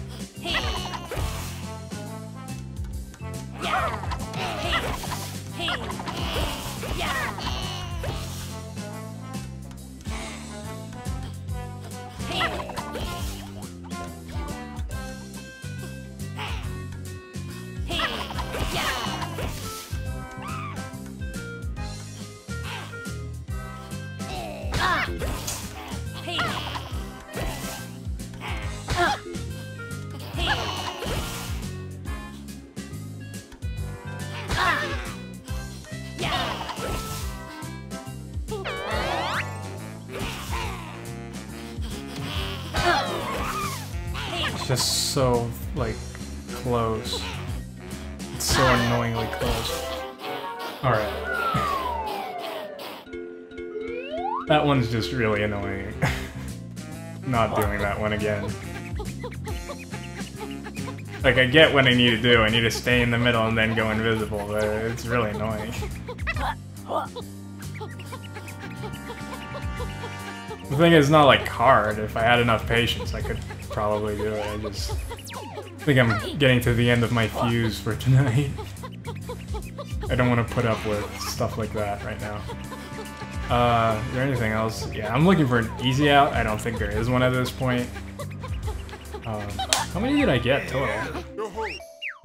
Just so, like, close. It's so annoyingly close. Alright. *laughs* that one's just really annoying. *laughs* Not doing that one again. Like, I get what I need to do. I need to stay in the middle and then go invisible, but it's really annoying. The thing is, not like hard. If I had enough patience, I could probably do it. I just think I'm getting to the end of my fuse for tonight. I don't want to put up with stuff like that right now. Uh, is there anything else? Yeah, I'm looking for an easy out. I don't think there is one at this point. Um, how many did I get total?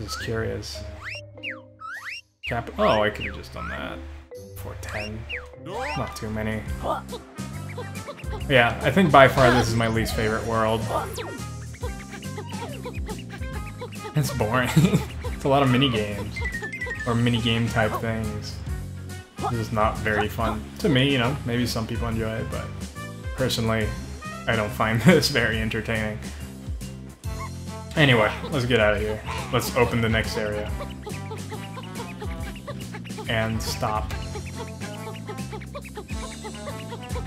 Just curious. Cap. Oh, I could have just done that for 10. Not too many. Yeah, I think by far this is my least favorite world. It's boring. *laughs* it's a lot of mini games or mini game type things. This is not very fun to me, you know. Maybe some people enjoy it, but personally, I don't find *laughs* this very entertaining. Anyway, let's get out of here. Let's open the next area. And stop.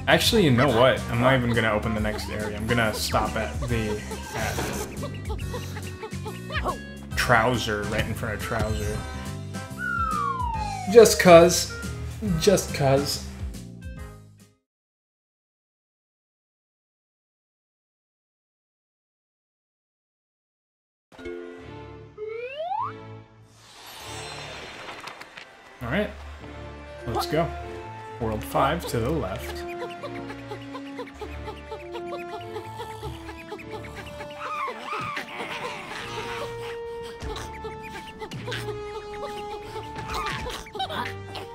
Actually, you know what? I'm not even gonna open the next area. I'm gonna stop at the at Trowser, right in front of Trowser. Just cuz. Just cuz. Alright. Let's go. World 5 to the left.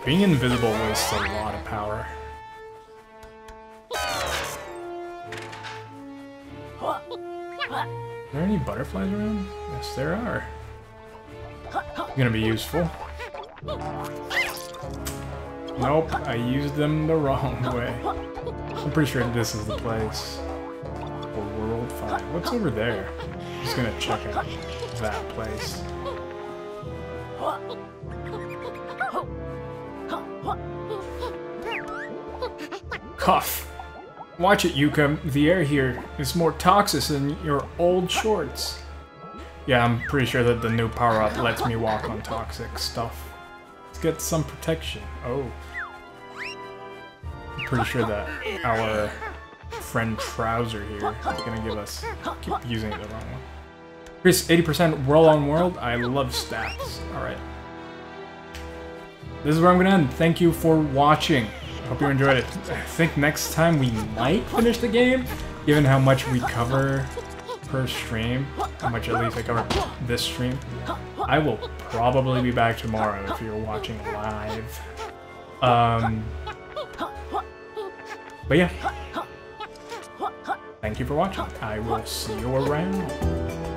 Being invisible wastes a lot of power. Are there any butterflies around? Yes, there are. Gonna be useful. Nope, I used them the wrong way. I'm pretty sure this is the place. World 5. What's over there? I'm Just gonna check out that place. Cuff. Watch it, Yooka. The air here is more toxic than your old shorts. Yeah, I'm pretty sure that the new power-up lets me walk on toxic stuff. Let's get some protection. Oh. I'm pretty sure that our friend Trowser here is gonna give us... keep using the wrong one. Chris, 80% world on world? I love stats. Alright. This is where I'm gonna end. Thank you for watching. Hope you enjoyed it. I think next time we might finish the game, given how much we cover per stream, how much at least I cover this stream. I will probably be back tomorrow if you're watching live. Um, but yeah. Thank you for watching. I will see you around.